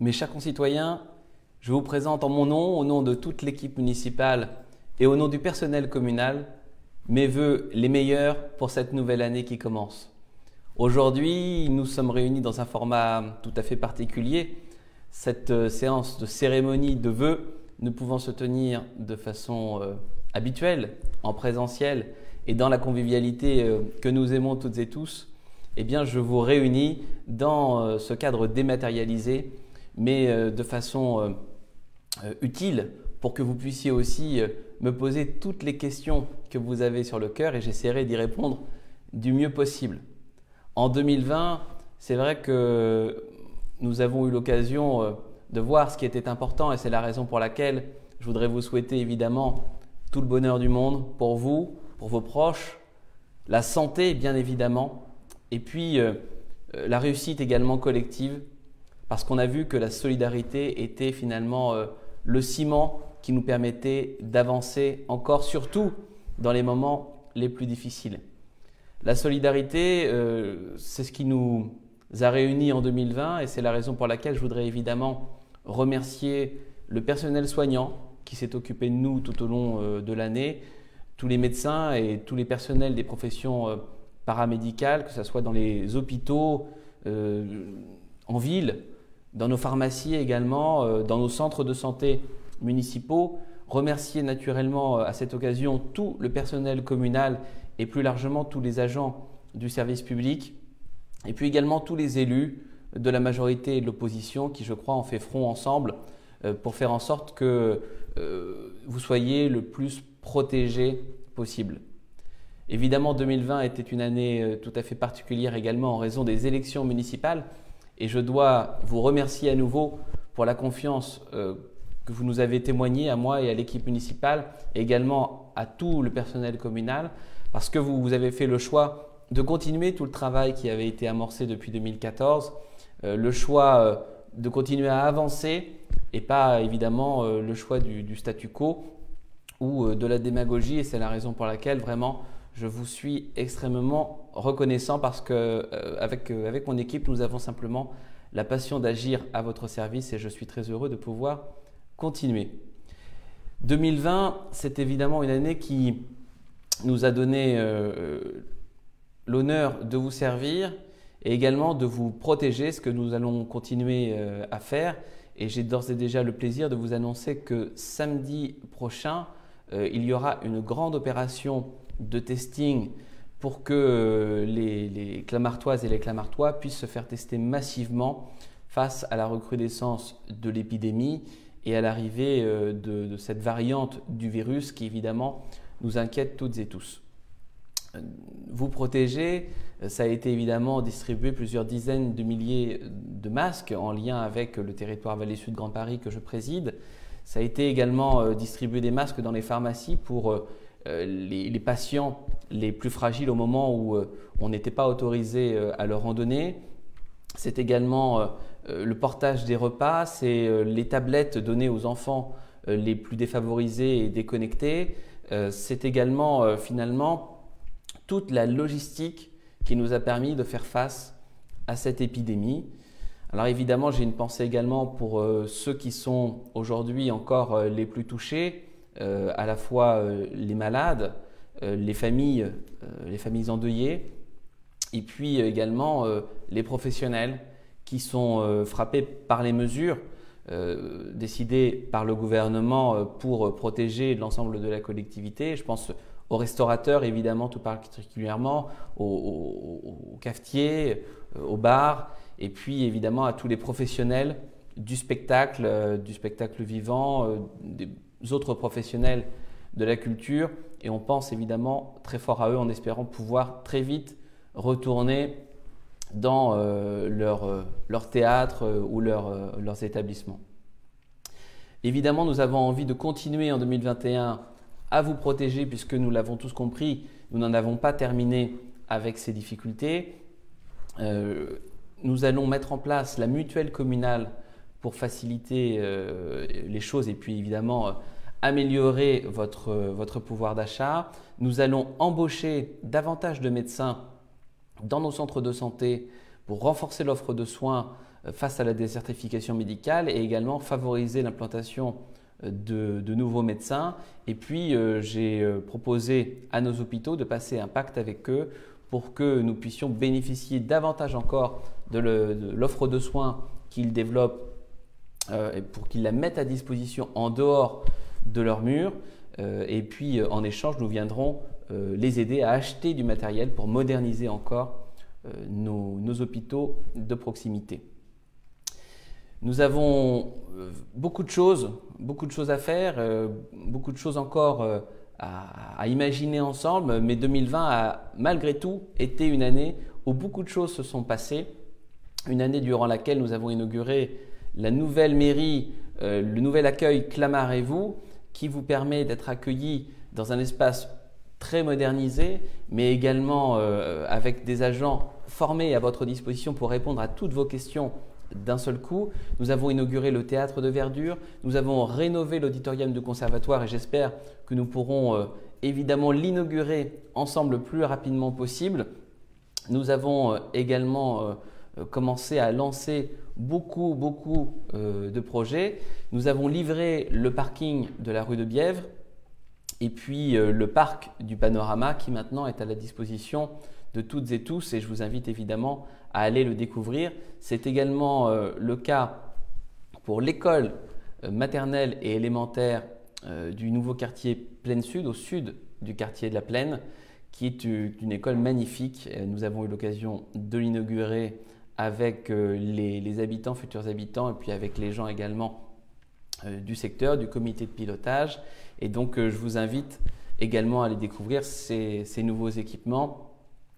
Mes chers concitoyens, je vous présente en mon nom, au nom de toute l'équipe municipale et au nom du personnel communal, mes voeux les meilleurs pour cette nouvelle année qui commence. Aujourd'hui, nous sommes réunis dans un format tout à fait particulier. Cette euh, séance de cérémonie de vœux ne pouvant se tenir de façon euh, habituelle, en présentiel et dans la convivialité euh, que nous aimons toutes et tous, eh bien, je vous réunis dans ce cadre dématérialisé mais euh, de façon euh, euh, utile pour que vous puissiez aussi me poser toutes les questions que vous avez sur le cœur et j'essaierai d'y répondre du mieux possible. En 2020, c'est vrai que nous avons eu l'occasion de voir ce qui était important et c'est la raison pour laquelle je voudrais vous souhaiter évidemment tout le bonheur du monde pour vous, pour vos proches, la santé bien évidemment, et puis la réussite également collective parce qu'on a vu que la solidarité était finalement euh, le ciment qui nous permettait d'avancer encore, surtout dans les moments les plus difficiles. La solidarité, euh, c'est ce qui nous a réunis en 2020 et c'est la raison pour laquelle je voudrais évidemment remercier le personnel soignant qui s'est occupé de nous tout au long euh, de l'année, tous les médecins et tous les personnels des professions paramédicales, que ce soit dans les hôpitaux, en ville, dans nos pharmacies également, euh, dans nos centres de santé municipaux. Remercier naturellement euh, à cette occasion tout le personnel communal et plus largement tous les agents du service public et puis également tous les élus de la majorité et de l'opposition qui, je crois, ont fait front ensemble euh, pour faire en sorte que vous soyez le plus protégés possible. Évidemment, 2020 était une année tout à fait particulière également en raison des élections municipales et je dois vous remercier à nouveau pour la confiance euh, que vous nous avez témoignée à moi et à l'équipe municipale, et également à tout le personnel communal, parce que vous, avez fait le choix de continuer tout le travail qui avait été amorcé depuis 2014, euh, le choix euh, de continuer à avancer et pas évidemment le choix du, statu quo ou de la démagogie. Et c'est la raison pour laquelle vraiment je vous suis extrêmement reconnaissant parce que euh, avec, euh, avec mon équipe, nous avons simplement la passion d'agir à votre service et je suis très heureux de pouvoir continuer. 2020, c'est évidemment une année qui nous a donné euh, l'honneur de vous servir et également de vous protéger, ce que nous allons continuer à faire. Et j'ai d'ores et déjà le plaisir de vous annoncer que samedi prochain, il y aura une grande opération de testing pour que euh, les, clamartoises et les clamartois puissent se faire tester massivement face à la recrudescence de l'épidémie et à l'arrivée euh, de, cette variante du virus qui évidemment nous inquiète toutes et tous. Euh, vous protéger, ça a été évidemment distribué plusieurs dizaines de milliers de masques en lien avec le territoire Vallée Sud Grand Paris que je préside. Ça a été également distribué des masques dans les pharmacies pour euh, les, patients les plus fragiles au moment où euh, on n'était pas autorisé euh, à leur en donner. C'est également le portage des repas, c'est les tablettes données aux enfants les plus défavorisés et déconnectés. C'est également finalement toute la logistique qui nous a permis de faire face à cette épidémie. Alors évidemment, j'ai une pensée également pour ceux qui sont aujourd'hui encore les plus touchés, à la fois euh, les malades, euh, les familles, les familles endeuillées, et puis également les professionnels qui sont frappés par les mesures décidées par le gouvernement pour protéger l'ensemble de la collectivité. Je pense aux restaurateurs, évidemment, tout particulièrement, aux, cafetiers, aux bars, et puis évidemment à tous les professionnels du spectacle, du spectacle vivant, des autres professionnels de la culture et on pense évidemment très fort à eux en espérant pouvoir très vite retourner dans euh, leur, euh, théâtre euh, ou leur, leurs établissements. Évidemment, nous avons envie de continuer en 2021 à vous protéger puisque nous l'avons tous compris, nous n'en avons pas terminé avec ces difficultés. nous allons mettre en place la mutuelle communale pour faciliter euh, les choses et puis évidemment euh, améliorer votre, votre pouvoir d'achat. Nous allons embaucher davantage de médecins dans nos centres de santé pour renforcer l'offre de soins face à la désertification médicale et également favoriser l'implantation de, de, nouveaux médecins. Et puis, j'ai proposé à nos hôpitaux de passer un pacte avec eux pour que nous puissions bénéficier davantage encore de l'offre de soins qu'ils développent euh, et pour qu'ils la mettent à disposition en dehors de leurs murs. Euh, et puis euh, en échange, nous viendrons les aider à acheter du matériel pour moderniser encore nos, nos, hôpitaux de proximité. Nous avons beaucoup de choses, beaucoup de choses à faire, beaucoup de choses encore à, imaginer ensemble, mais 2020 a malgré tout été une année où beaucoup de choses se sont passées, une année durant laquelle nous avons inauguré la nouvelle mairie, euh, le nouvel accueil Clamart et vous, qui vous permet d'être accueilli dans un espace très modernisé, mais également euh, avec des agents formés à votre disposition pour répondre à toutes vos questions d'un seul coup. Nous avons inauguré le théâtre de verdure, nous avons rénové l'auditorium du conservatoire et j'espère que nous pourrons euh, évidemment l'inaugurer ensemble le plus rapidement possible. Nous avons également commencé à lancer beaucoup, beaucoup de projets. Nous avons livré le parking de la rue de Bièvre et puis le parc du panorama qui maintenant est à la disposition de toutes et tous et je vous invite évidemment à aller le découvrir. C'est également euh, le cas pour l'école euh, maternelle et élémentaire euh, du nouveau quartier Plaine Sud, au sud du quartier de la Plaine, qui est une école magnifique. Nous avons eu l'occasion de l'inaugurer avec les, habitants, futurs habitants, et puis avec les gens également du secteur, du comité de pilotage. Et donc, je vous invite également à aller découvrir ces nouveaux équipements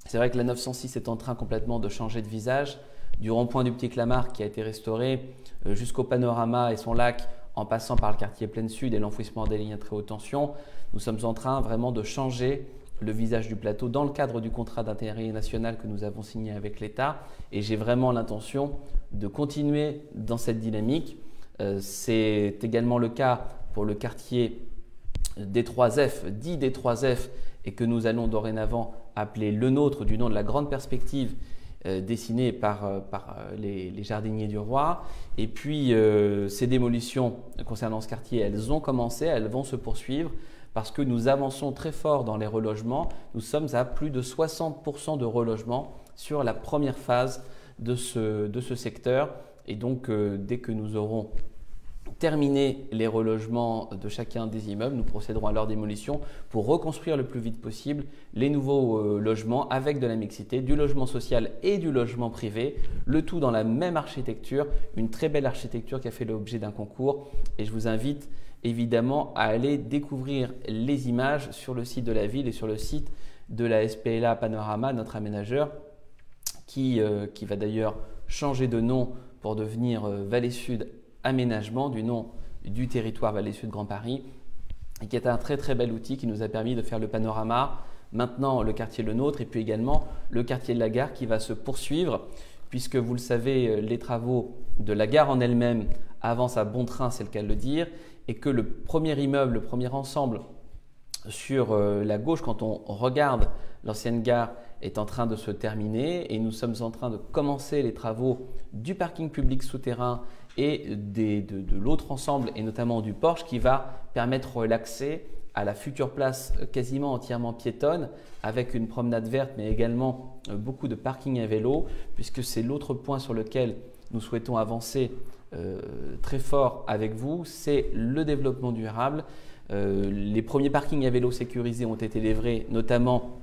c'est vrai que la 906 est en train complètement de changer de visage. Du rond-point du Petit Clamart qui a été restauré euh, jusqu'au panorama et son lac, en passant par le quartier plein sud et l'enfouissement des lignes à très haute tension, nous sommes en train vraiment de changer le visage du plateau dans le cadre du contrat d'intérêt national que nous avons signé avec l'État. Et j'ai vraiment l'intention de continuer dans cette dynamique. Euh, c'est également le cas pour le quartier des 3F, dit des 3F, et que nous allons dorénavant appeler le nôtre du nom de la grande perspective euh, dessinée par, euh, les, jardiniers du roi. Et puis ces démolitions concernant ce quartier, elles ont commencé, elles vont se poursuivre parce que nous avançons très fort dans les relogements. Nous sommes à plus de 60% de relogement sur la première phase de ce, secteur. Et donc dès que nous aurons terminer les relogements de chacun des immeubles, nous procéderons à leur démolition pour reconstruire le plus vite possible les nouveaux euh, logements avec de la mixité, du logement social et du logement privé, le tout dans la même architecture, une très belle architecture qui a fait l'objet d'un concours et je vous invite évidemment à aller découvrir les images sur le site de la ville et sur le site de la SPLA Panorama, notre aménageur, qui, euh, qui va d'ailleurs changer de nom pour devenir euh, Sud aménagement du nom du territoire Vallée Sud Grand Paris, et qui est un très très bel outil qui nous a permis de faire le panorama. Maintenant, le quartier Le Nôtre et puis également le quartier de la gare qui va se poursuivre, puisque vous le savez, les travaux de la gare en elle-même avancent à bon train, c'est le cas de le dire, et que le premier immeuble, le premier ensemble sur euh, la gauche, quand on regarde l'ancienne gare, est en train de se terminer et nous sommes en train de commencer les travaux du parking public souterrain et de, l'autre ensemble, et notamment du Porsche, qui va permettre l'accès à la future place quasiment entièrement piétonne, avec une promenade verte, mais également euh, beaucoup de parking à vélo, puisque c'est l'autre point sur lequel nous souhaitons avancer euh, très fort avec vous, c'est le développement durable. Euh, les premiers parkings à vélo sécurisés ont été livrés, notamment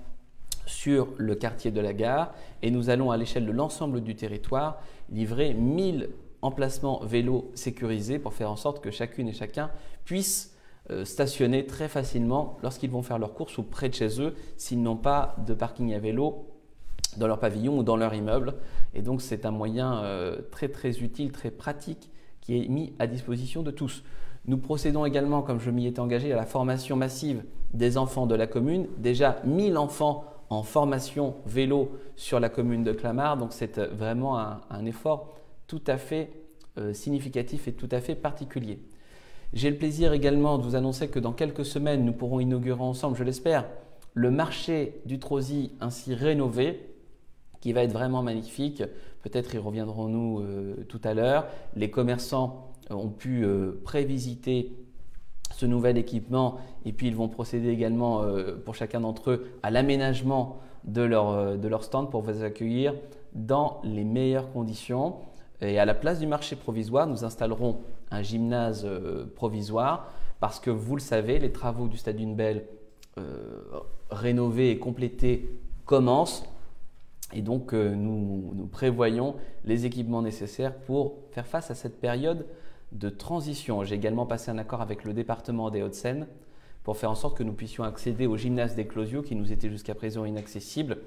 sur le quartier de la gare, et nous allons à l'échelle de l'ensemble du territoire livrer 1000 emplacements vélo sécurisés pour faire en sorte que chacune et chacun puisse euh, stationner très facilement lorsqu'ils vont faire leurs courses ou près de chez eux s'ils n'ont pas de parking à vélo dans leur pavillon ou dans leur immeuble. Et donc c'est un moyen euh, très très utile, très pratique qui est mis à disposition de tous. Nous procédons également, comme je m'y étais engagé, à la formation massive des enfants de la commune. Déjà 1000 enfants en formation vélo sur la commune de Clamart. Donc c'est vraiment un effort tout à fait euh, significatif et tout à fait particulier. J'ai le plaisir également de vous annoncer que dans quelques semaines, nous pourrons inaugurer ensemble, je l'espère, le marché du Trosi ainsi rénové qui va être vraiment magnifique. Peut-être y reviendrons-nous tout à l'heure. Les commerçants ont pu prévisiter ce nouvel équipement et puis ils vont procéder également pour chacun d'entre eux à l'aménagement de leur, de leur stand pour vous accueillir dans les meilleures conditions. Et à la place du marché provisoire, nous installerons un gymnase euh, provisoire parce que vous le savez, les travaux du Stade d'une Belle euh, rénovés et complétés commencent. Et donc, euh, nous, prévoyons les équipements nécessaires pour faire face à cette période de transition. J'ai également passé un accord avec le département des Hauts-de-Seine pour faire en sorte que nous puissions accéder au gymnase des Closio qui nous était jusqu'à présent inaccessible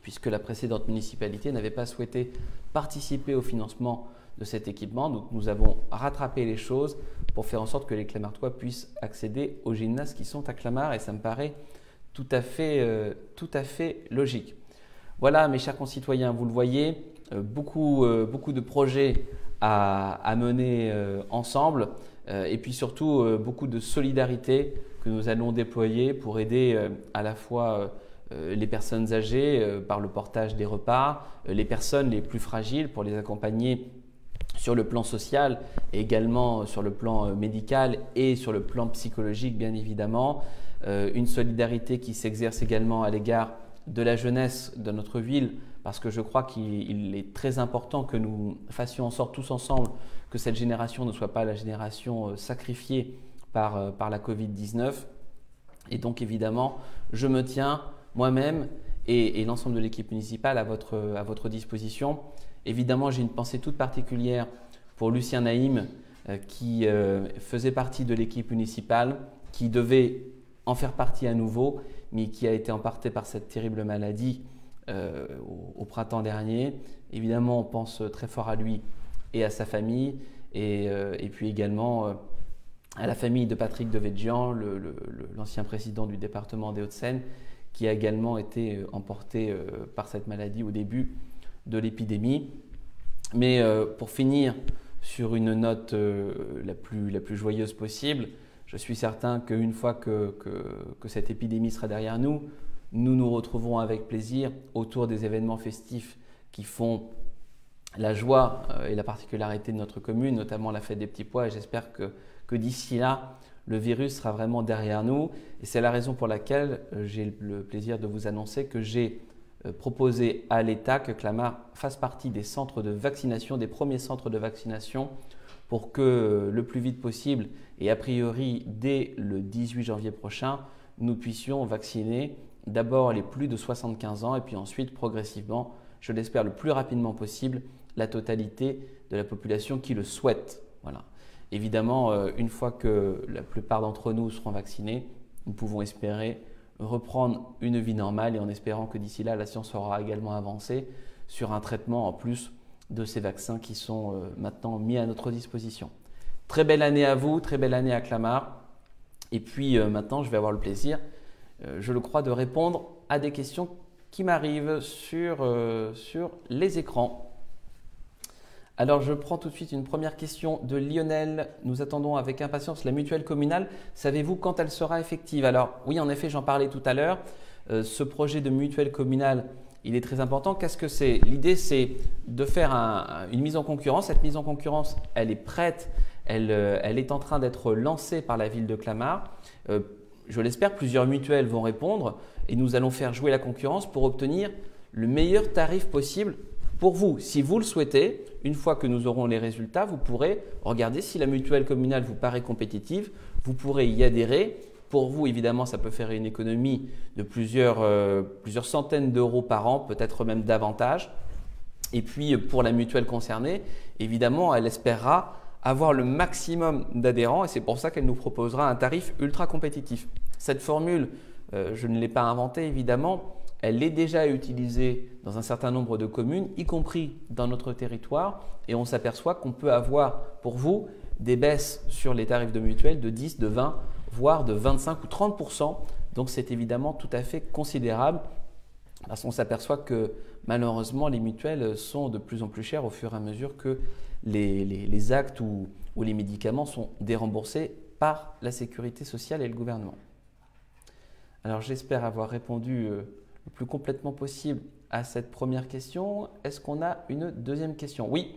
puisque la précédente municipalité n'avait pas souhaité participer au financement de cet équipement. Donc nous avons rattrapé les choses pour faire en sorte que les Clamartois puissent accéder aux gymnases qui sont à Clamart et ça me paraît à fait, euh, tout à fait logique. Voilà mes chers concitoyens, vous le voyez, euh, beaucoup, euh, beaucoup de projets à, mener ensemble et puis surtout beaucoup de solidarité que nous allons déployer pour aider à la fois euh, les personnes âgées euh, par le portage des repas, euh, les personnes les plus fragiles pour les accompagner sur le plan social également sur le plan médical et sur le plan psychologique bien évidemment. Une solidarité qui s'exerce également à l'égard de la jeunesse de notre ville parce que je crois qu'il est très important que nous fassions en sorte tous ensemble que cette génération ne soit pas la génération sacrifiée par, par la Covid-19. Et donc évidemment, je me tiens moi-même et, l'ensemble de l'équipe municipale à votre, à votre disposition. Évidemment, j'ai une pensée toute particulière pour Lucien Naïm, euh, qui euh, faisait partie de l'équipe municipale, qui devait en faire partie à nouveau, mais qui a été emporté par cette terrible maladie euh, au, printemps dernier. Évidemment, on pense très fort à lui et à sa famille, et, et puis également à la famille de Patrick Devedjian, l'ancien président du département des Hauts-de-Seine, qui a également été euh, emporté euh, par cette maladie au début de l'épidémie. Mais euh, pour finir sur une note la plus joyeuse possible, je suis certain qu'une fois que, que, cette épidémie sera derrière nous, nous nous retrouverons avec plaisir autour des événements festifs qui font la joie et la particularité de notre commune, notamment la fête des petits pois. Et j'espère que, que d'ici là, le virus sera vraiment derrière nous. Et c'est la raison pour laquelle euh, j'ai le plaisir de vous annoncer que j'ai euh, proposé à l'État que Clamart fasse partie des centres de vaccination, des premiers centres de vaccination, pour que euh, le plus vite possible, et a priori dès le 18 janvier prochain, nous puissions vacciner d'abord les plus de 75 ans et puis ensuite progressivement, je l'espère le plus rapidement possible, la totalité de la population qui le souhaite. Voilà. Évidemment, euh, une fois que la plupart d'entre nous seront vaccinés, nous pouvons espérer reprendre une vie normale et en espérant que d'ici là, la science aura également avancé sur un traitement en plus de ces vaccins qui sont euh, maintenant mis à notre disposition. Très belle année à vous, très belle année à Clamart. Et puis euh, maintenant, je vais avoir le plaisir, je le crois, de répondre à des questions qui m'arrivent sur, sur les écrans. Alors je prends tout de suite une première question de Lionel. Nous attendons avec impatience la mutuelle communale. Savez-vous quand elle sera effective? Alors oui, en effet, j'en parlais tout à l'heure. Euh, ce projet de mutuelle communale, il est très important. Qu'est-ce que c'est? L'idée, c'est de faire une mise en concurrence. Cette mise en concurrence, elle est prête. Elle, euh, est en train d'être lancée par la ville de Clamart. Euh, je l'espère, plusieurs mutuelles vont répondre et nous allons faire jouer la concurrence pour obtenir le meilleur tarif possible pour vous, si vous le souhaitez, une fois que nous aurons les résultats, vous pourrez regarder si la mutuelle communale vous paraît compétitive, vous pourrez y adhérer. Pour vous, évidemment, ça peut faire une économie de plusieurs, euh, plusieurs centaines d'euros par an, peut-être même davantage. Et puis, pour la mutuelle concernée, évidemment, elle espérera avoir le maximum d'adhérents et c'est pour ça qu'elle nous proposera un tarif ultra compétitif. Cette formule, euh, je ne l'ai pas inventée, évidemment, elle est déjà utilisée dans un certain nombre de communes, y compris dans notre territoire, et on s'aperçoit qu'on peut avoir pour vous des baisses sur les tarifs de mutuelle de 10, de 20, voire de 25 ou 30 Donc c'est évidemment tout à fait considérable parce qu'on s'aperçoit que malheureusement les mutuelles sont de plus en plus chères au fur et à mesure que les, actes ou, les médicaments sont déremboursés par la sécurité sociale et le gouvernement. Alors j'espère avoir répondu euh, le plus complètement possible à cette première question. Est-ce qu'on a une deuxième question? Oui.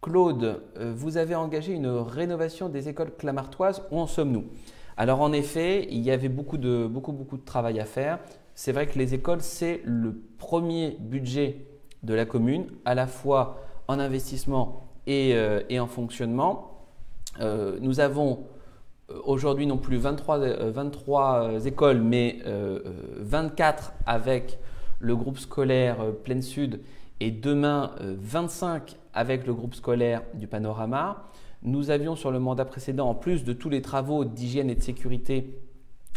Claude, euh, vous avez engagé une rénovation des écoles clamartoises. Où en sommes-nous? Alors en effet, il y avait beaucoup de, beaucoup, beaucoup de travail à faire. C'est vrai que les écoles, c'est le premier budget de la commune, à la fois en investissement et, euh, en fonctionnement. Euh, nous avons aujourd'hui non plus 23, 23 écoles, mais 24 avec le groupe scolaire Pleine Sud et demain 25 avec le groupe scolaire du Panorama. Nous avions sur le mandat précédent, en plus de tous les travaux d'hygiène et de sécurité,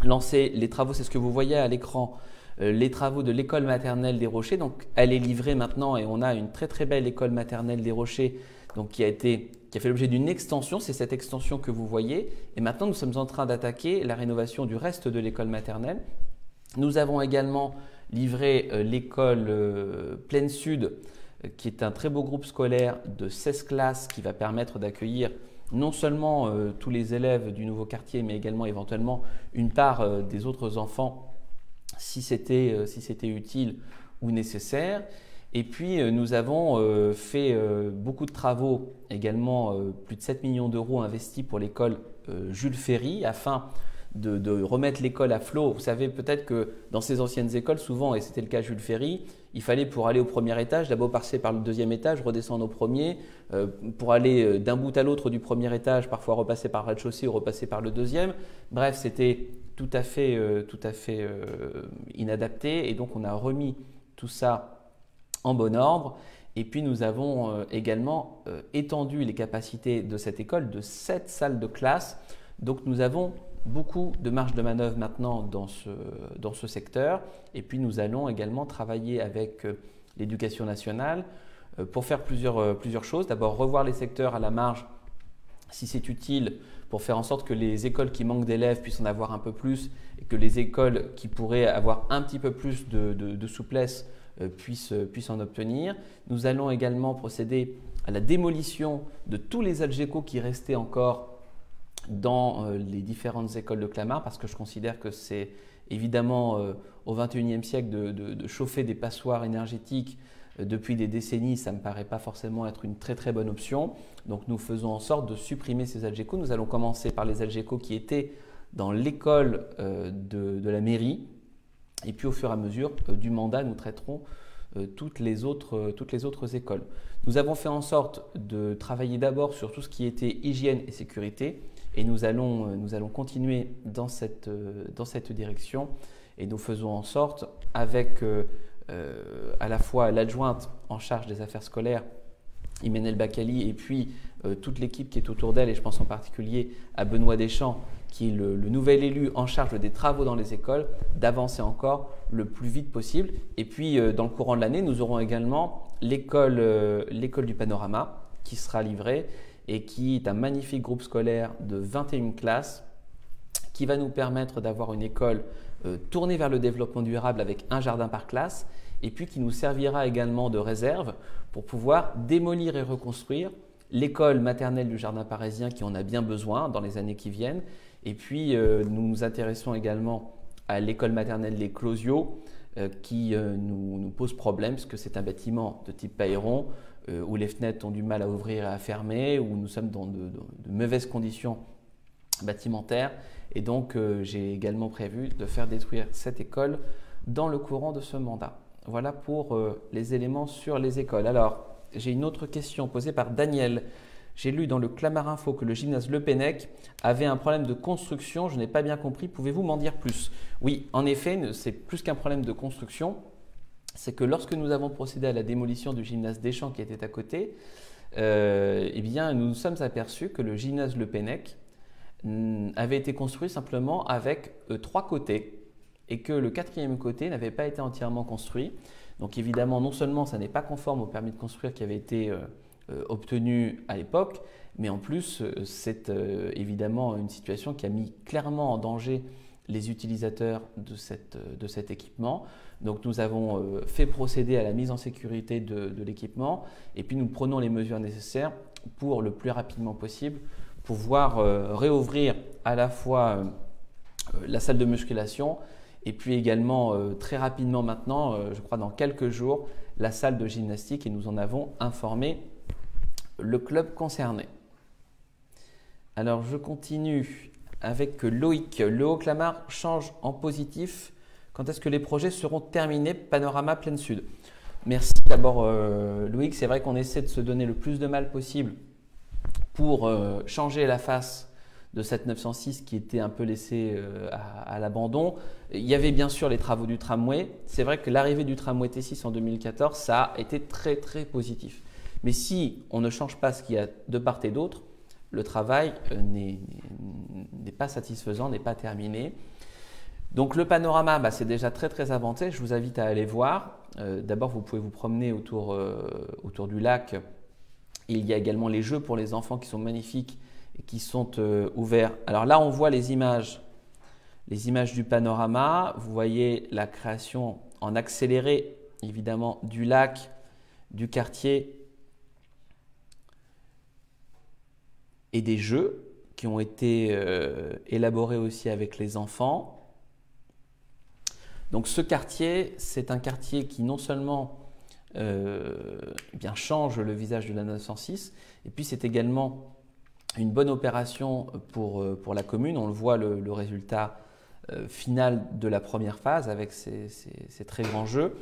lancé les travaux, c'est ce que vous voyez à l'écran, euh, les travaux de l'école maternelle des Rochers. Donc elle est livrée maintenant et on a une très très belle école maternelle des Rochers donc, qui, a été, qui a fait l'objet d'une extension. C'est cette extension que vous voyez. Et maintenant nous sommes en train d'attaquer la rénovation du reste de l'école maternelle. Nous avons également livré euh, l'école euh, Pleine Sud qui est un très beau groupe scolaire de 16 classes qui va permettre d'accueillir non seulement euh, tous les élèves du nouveau quartier, mais également éventuellement une part euh, des autres enfants si c'était euh, si utile ou nécessaire. Et puis nous avons fait beaucoup de travaux, également plus de 7 millions d'euros investis pour l'école Jules Ferry afin de, remettre l'école à flot. Vous savez peut-être que dans ces anciennes écoles, souvent, et c'était le cas Jules Ferry, il fallait pour aller au premier étage, d'abord passer par le deuxième étage, redescendre au premier, euh, pour aller euh, d'un bout à l'autre du premier étage, parfois repasser par le rez-de-chaussée ou repasser par le deuxième. Bref, c'était tout à fait, euh, tout à fait inadapté, et donc on a remis tout ça en bon ordre. Et puis nous avons également étendu les capacités de cette école de sept salles de classe. Donc nous avons beaucoup de marge de manœuvre maintenant dans ce, dans ce secteur. Et puis nous allons également travailler avec euh, l'éducation nationale euh, pour faire plusieurs, euh, plusieurs choses. D'abord, revoir les secteurs à la marge si c'est utile pour faire en sorte que les écoles qui manquent d'élèves puissent en avoir un peu plus et que les écoles qui pourraient avoir un petit peu plus de, de, souplesse puissent, puissent, en obtenir. Nous allons également procéder à la démolition de tous les algécos qui restaient encore dans euh, les différentes écoles de Clamart parce que je considère que c'est évidemment euh, au XXIe siècle de, chauffer des passoires énergétiques euh, depuis des décennies, ça ne me paraît pas forcément être une très très bonne option. Donc nous faisons en sorte de supprimer ces algécos. Nous allons commencer par les algécos qui étaient dans l'école de, la mairie. Et puis au fur et à mesure du mandat, nous traiterons toutes les, autres, toutes les autres écoles. Nous avons fait en sorte de travailler d'abord sur tout ce qui était hygiène et sécurité. Et nous allons, euh, nous allons continuer dans cette, euh, dans cette direction et nous faisons en sorte, avec euh, à la fois l'adjointe en charge des affaires scolaires, Imenel Bakali, et puis toute l'équipe qui est autour d'elle, et je pense en particulier à Benoît Deschamps, qui est le, nouvel élu en charge des travaux dans les écoles, d'avancer encore le plus vite possible. Et puis, dans le courant de l'année, nous aurons également l'école l'école du panorama qui sera livrée et qui est un magnifique groupe scolaire de 21 classes qui va nous permettre d'avoir une école euh, tournée vers le développement durable avec un jardin par classe et puis qui nous servira également de réserve pour pouvoir démolir et reconstruire l'école maternelle du jardin parisien qui en a bien besoin dans les années qui viennent. Et puis euh, nous nous intéressons également à l'école maternelle des Closio euh, qui nous, nous, pose problème parce que c'est un bâtiment de type Paéron euh, où les fenêtres ont du mal à ouvrir et à fermer, où nous sommes dans de, mauvaises conditions bâtimentaires. Et donc, euh, j'ai également prévu de faire détruire cette école dans le courant de ce mandat. Voilà pour euh, les éléments sur les écoles. Alors, j'ai une autre question posée par Daniel. J'ai lu dans le Clamar Info que le gymnase Le Pennec avait un problème de construction. Je n'ai pas bien compris. Pouvez-vous m'en dire plus? Oui, en effet, c'est plus qu'un problème de construction c'est que lorsque nous avons procédé à la démolition du gymnase Deschamps qui était à côté, euh, eh nous nous sommes aperçus que le gymnase Le Pennec mm, avait été construit simplement avec euh, trois côtés et que le quatrième côté n'avait pas été entièrement construit. Donc évidemment, non seulement ça n'est pas conforme au permis de construire qui avait été euh, obtenu à l'époque, mais en plus c'est évidemment une situation qui a mis clairement en danger les utilisateurs de, cette, de cet équipement. Donc nous avons euh, fait procéder à la mise en sécurité de, l'équipement et puis nous prenons les mesures nécessaires pour le plus rapidement possible pouvoir euh, réouvrir à la fois euh, la salle de musculation Et puis également, très rapidement maintenant, je crois dans quelques jours, la salle de gymnastique et nous en avons informé le club concerné. Alors je continue avec Loïc. Le Haut-Clamart change en positif. Quand est-ce que les projets seront terminés? Panorama Pleine Sud. Merci d'abord euh, Loïc. C'est vrai qu'on essaie de se donner le plus de mal possible pour euh, changer la face de cette 906 qui était un peu laissée euh, à, l'abandon. Il y avait bien sûr les travaux du tramway. C'est vrai que l'arrivée du tramway T6 en 2014, ça a été très très positif. Mais si on ne change pas ce qu'il y a de part et d'autre, le travail euh, n'est pas satisfaisant, n'est pas terminé. Donc le panorama, bah, c'est déjà très très avancé. Je vous invite à aller voir. Euh, d'abord, vous pouvez vous promener autour, autour du lac. Il y a également les jeux pour les enfants qui sont magnifiques qui sont euh, ouverts. Alors là, on voit les images, les images du panorama. Vous voyez la création en accéléré, évidemment, du lac, du quartier et des jeux qui ont été euh, élaborés aussi avec les enfants. Donc ce quartier, c'est un quartier qui non seulement euh, eh bien, change le visage de la 906, et puis c'est également une bonne opération pour, euh, pour la commune. On le voit le, résultat final de la première phase avec ces, très grands jeux.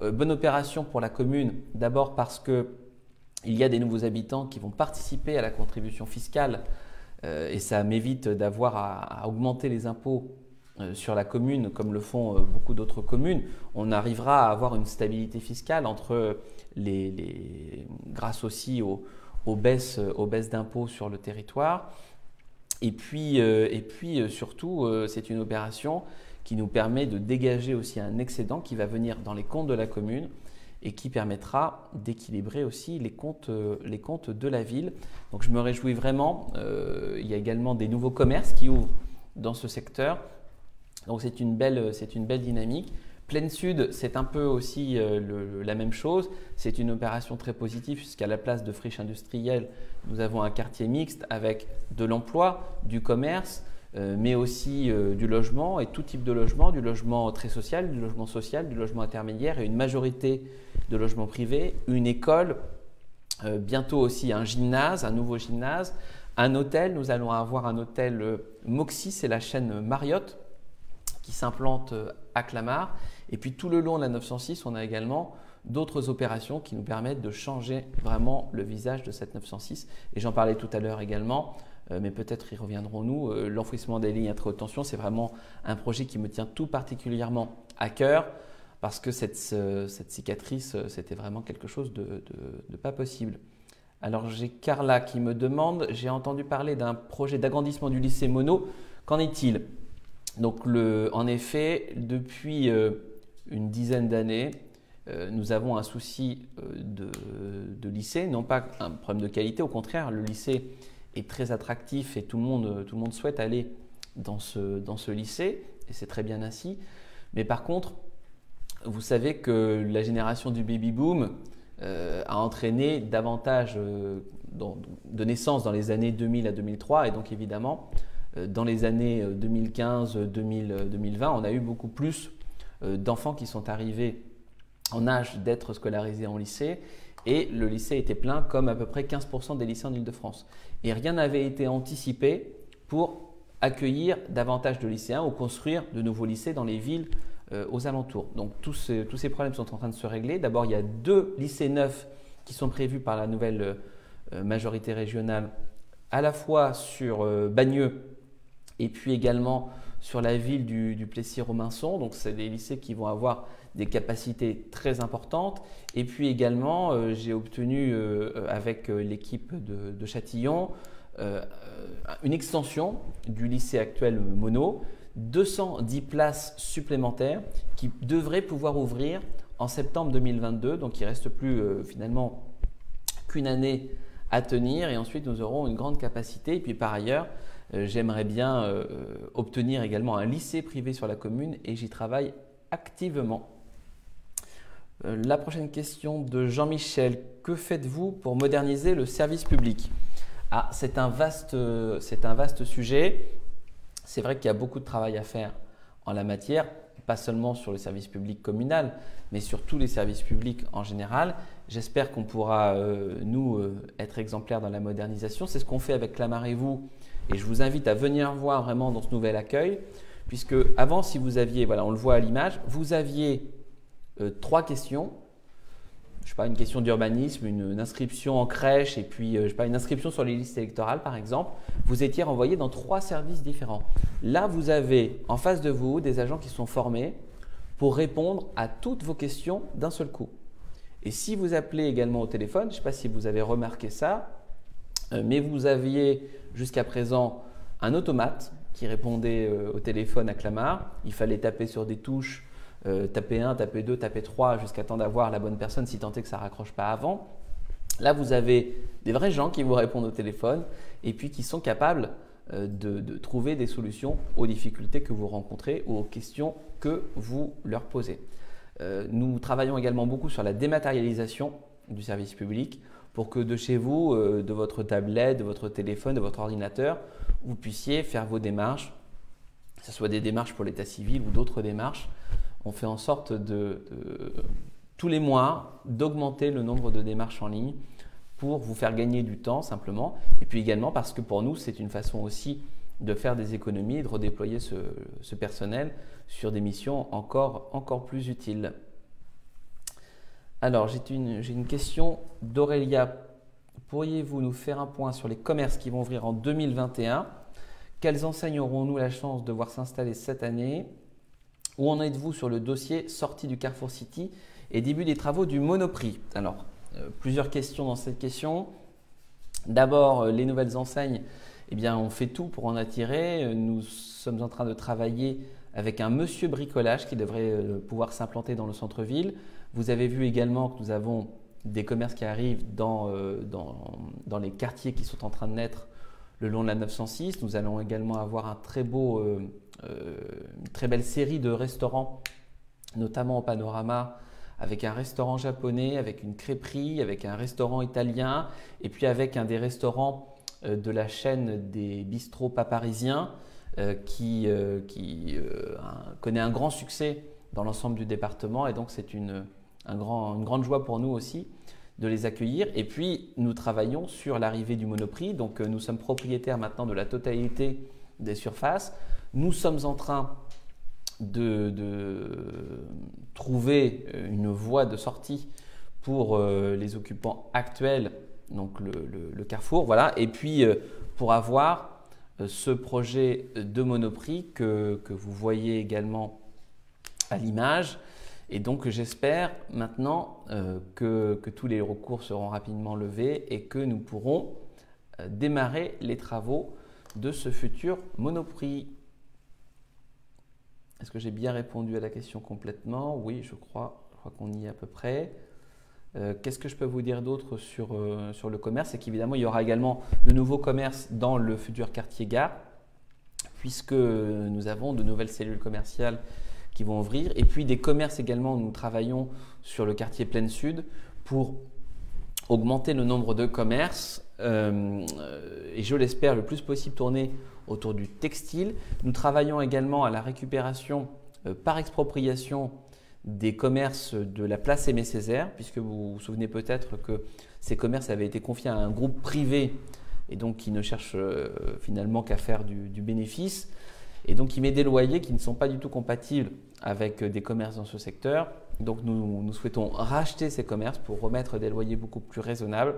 Bonne opération pour la commune, d'abord parce que il y a des nouveaux habitants qui vont participer à la contribution fiscale et ça m'évite d'avoir à, augmenter les impôts sur la commune comme le font beaucoup d'autres communes. On arrivera à avoir une stabilité fiscale entre les, grâce aussi aux, baisses, aux baisses d'impôts sur le territoire. Et puis, euh, et puis euh, surtout, euh, c'est une opération qui nous permet de dégager aussi un excédent qui va venir dans les comptes de la commune et qui permettra d'équilibrer aussi les comptes, les comptes de la ville. Donc je me réjouis vraiment. il y a également des nouveaux commerces qui ouvrent dans ce secteur. Donc c'est une belle, c'est une belle dynamique. Pleine Sud, c'est un peu aussi euh, la même chose. C'est une opération très positive puisqu'à la place de friche industrielle, nous avons un quartier mixte avec de l'emploi, du commerce, euh, mais aussi euh, du logement et tout type de logement, du logement très social, du logement social, du logement intermédiaire et une majorité de logements privés, une école, bientôt aussi un gymnase, un nouveau gymnase, un hôtel. Nous allons avoir un hôtel Moxie, c'est la chaîne Marriott qui s'implante à Clamart et puis tout le long de la 906, on a également d'autres opérations qui nous permettent de changer vraiment le visage de cette 906. Et j'en parlais tout à l'heure également, euh, mais peut-être y reviendrons-nous. Euh, l'enfouissement des lignes à très haute tension, c'est vraiment un projet qui me tient tout particulièrement à cœur parce que cette, cicatrice, euh, c'était vraiment quelque chose de, de pas possible. Alors j'ai Carla qui me demande, j'ai entendu parler d'un projet d'agrandissement du lycée Mono, qu'en est-il? Donc le, en effet, depuis une dizaine d'années, euh, nous avons un souci euh, de, lycée, non pas un problème de qualité, au contraire, le lycée est très attractif et tout le monde, tout le monde souhaite aller dans ce, dans ce lycée, et c'est très bien ainsi. Mais par contre, vous savez que la génération du baby boom euh, a entraîné davantage de naissances dans les années 2000 à 2003, et donc évidemment, dans les années 2015, 2020, on a eu beaucoup plus euh, d'enfants qui sont arrivés en âge d'être scolarisés en lycée et le lycée était plein comme à peu près 15% des lycées en Ile-de-France. Et rien n'avait été anticipé pour accueillir davantage de lycéens ou construire de nouveaux lycées dans les villes euh, aux alentours. Donc tous ces, problèmes sont en train de se régler. D'abord, il y a deux lycées neufs qui sont prévus par la nouvelle euh, majorité régionale, à la fois sur Bagneux et puis également sur la ville du, Plessis-Robinson. Donc, c'est des lycées qui vont avoir des capacités très importantes. Et puis également, euh, j'ai obtenu euh, avec euh, l'équipe de, Châtillon une extension du lycée actuel Mono, 210 places supplémentaires qui devraient pouvoir ouvrir en septembre 2022. Donc, il ne reste plus finalement qu'une année à tenir et ensuite nous aurons une grande capacité. Et puis par ailleurs, euh, j'aimerais bien euh, obtenir également un lycée privé sur la commune et j'y travaille activement. Euh, la prochaine question de Jean-Michel. Que faites-vous pour moderniser le service public? Ah, C'est un, un vaste sujet. C'est vrai qu'il y a beaucoup de travail à faire en la matière. pas seulement sur le service public communal, mais sur tous les services publics en général. J'espère qu'on pourra, euh, nous, euh, être exemplaires dans la modernisation. C'est ce qu'on fait avec Clamart et vous. Et je vous invite à venir voir vraiment dans ce nouvel accueil, puisque avant, si vous aviez, voilà, on le voit à l'image, vous aviez euh, trois questions je sais pas, une question d'urbanisme, une, inscription en crèche et puis euh, je pas, une inscription sur les listes électorales par exemple, vous étiez renvoyé dans trois services différents. Là, vous avez en face de vous des agents qui sont formés pour répondre à toutes vos questions d'un seul coup. Et si vous appelez également au téléphone, je ne sais pas si vous avez remarqué ça, euh, mais vous aviez jusqu'à présent un automate qui répondait euh, au téléphone à Clamart. Il fallait taper sur des touches euh, taper 1, taper 2, taper 3 jusqu'à temps d'avoir la bonne personne si tant est que ça raccroche pas avant. Là, vous avez des vrais gens qui vous répondent au téléphone et puis qui sont capables euh, de, trouver des solutions aux difficultés que vous rencontrez ou aux questions que vous leur posez. Euh, nous travaillons également beaucoup sur la dématérialisation du service public pour que de chez vous, de votre tablette, de votre téléphone, de votre ordinateur, vous puissiez faire vos démarches, que ce soit des démarches pour l'état civil ou d'autres démarches, on fait en sorte de, tous les mois d'augmenter le nombre de démarches en ligne pour vous faire gagner du temps simplement. Et puis également parce que pour nous, c'est une façon aussi de faire des économies de redéployer ce, personnel sur des missions encore, encore plus utiles. Alors, j'ai une, une question d'Aurélia. Pourriez-vous nous faire un point sur les commerces qui vont ouvrir en 2021 Quelles enseignes aurons-nous la chance de voir s'installer cette année? Où en êtes-vous sur le dossier sortie du Carrefour City et début des travaux du Monoprix? Alors, euh, plusieurs questions dans cette question. D'abord, euh, les nouvelles enseignes, eh bien, on fait tout pour en attirer. Euh, nous sommes en train de travailler avec un monsieur bricolage qui devrait pouvoir s'implanter dans le centre-ville. Vous avez vu également que nous avons des commerces qui arrivent dans, dans, les quartiers qui sont en train de naître le long de la 906. Nous allons également avoir un très beau une très belle série de restaurants, notamment au panorama, avec un restaurant japonais, avec une crêperie, avec un restaurant italien, et puis avec un des restaurants euh, de la chaîne des bistrots pas parisiens euh, qui, connaît un grand succès dans l'ensemble du département. Et donc c'est une grande joie pour nous aussi de les accueillir. Et puis nous travaillons sur l'arrivée du Monoprix. Donc nous sommes propriétaires maintenant de la totalité des surfaces. Nous sommes en train de, trouver une voie de sortie pour euh, les occupants actuels, donc le, carrefour, voilà, et puis euh, pour avoir euh, ce projet de monoprix que, vous voyez également à l'image. Et donc j'espère maintenant que, tous les recours seront rapidement levés et que nous pourrons démarrer les travaux de ce futur monoprix. Est-ce que j'ai bien répondu à la question complètement? Oui, je crois, je crois qu'on y est à peu près. Euh, qu'est-ce que je peux vous dire d'autre sur, euh, sur le commerce? C'est qu'évidemment, il y aura également de nouveaux commerces dans le futur quartier gare, puisque nous avons de nouvelles cellules commerciales qui vont ouvrir. Et puis des commerces également, nous travaillons sur le quartier Pleine Sud pour augmenter le nombre de commerces euh, et je l'espère le plus possible tourner autour du textile. Nous travaillons également à la récupération euh, par expropriation des commerces de la place Aimé Césaire, puisque vous vous souvenez peut-être que ces commerces avaient été confiés à un groupe privé et donc qui ne cherche euh, finalement qu'à faire du, bénéfice, et donc qui met des loyers qui ne sont pas du tout compatibles avec des commerces dans ce secteur. Donc nous, nous souhaitons racheter ces commerces pour remettre des loyers beaucoup plus raisonnables.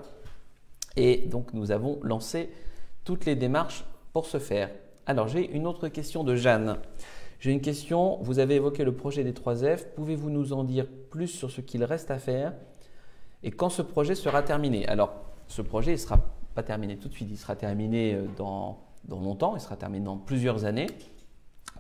Et donc nous avons lancé toutes les démarches pour ce faire. Alors j'ai une autre question de Jeanne. J'ai une question, vous avez évoqué le projet des 3F, pouvez-vous nous en dire plus sur ce qu'il reste à faire et quand ce projet sera terminé? Alors ce projet ne sera pas terminé tout de suite, il sera terminé euh, dans, dans longtemps, il sera terminé dans plusieurs années.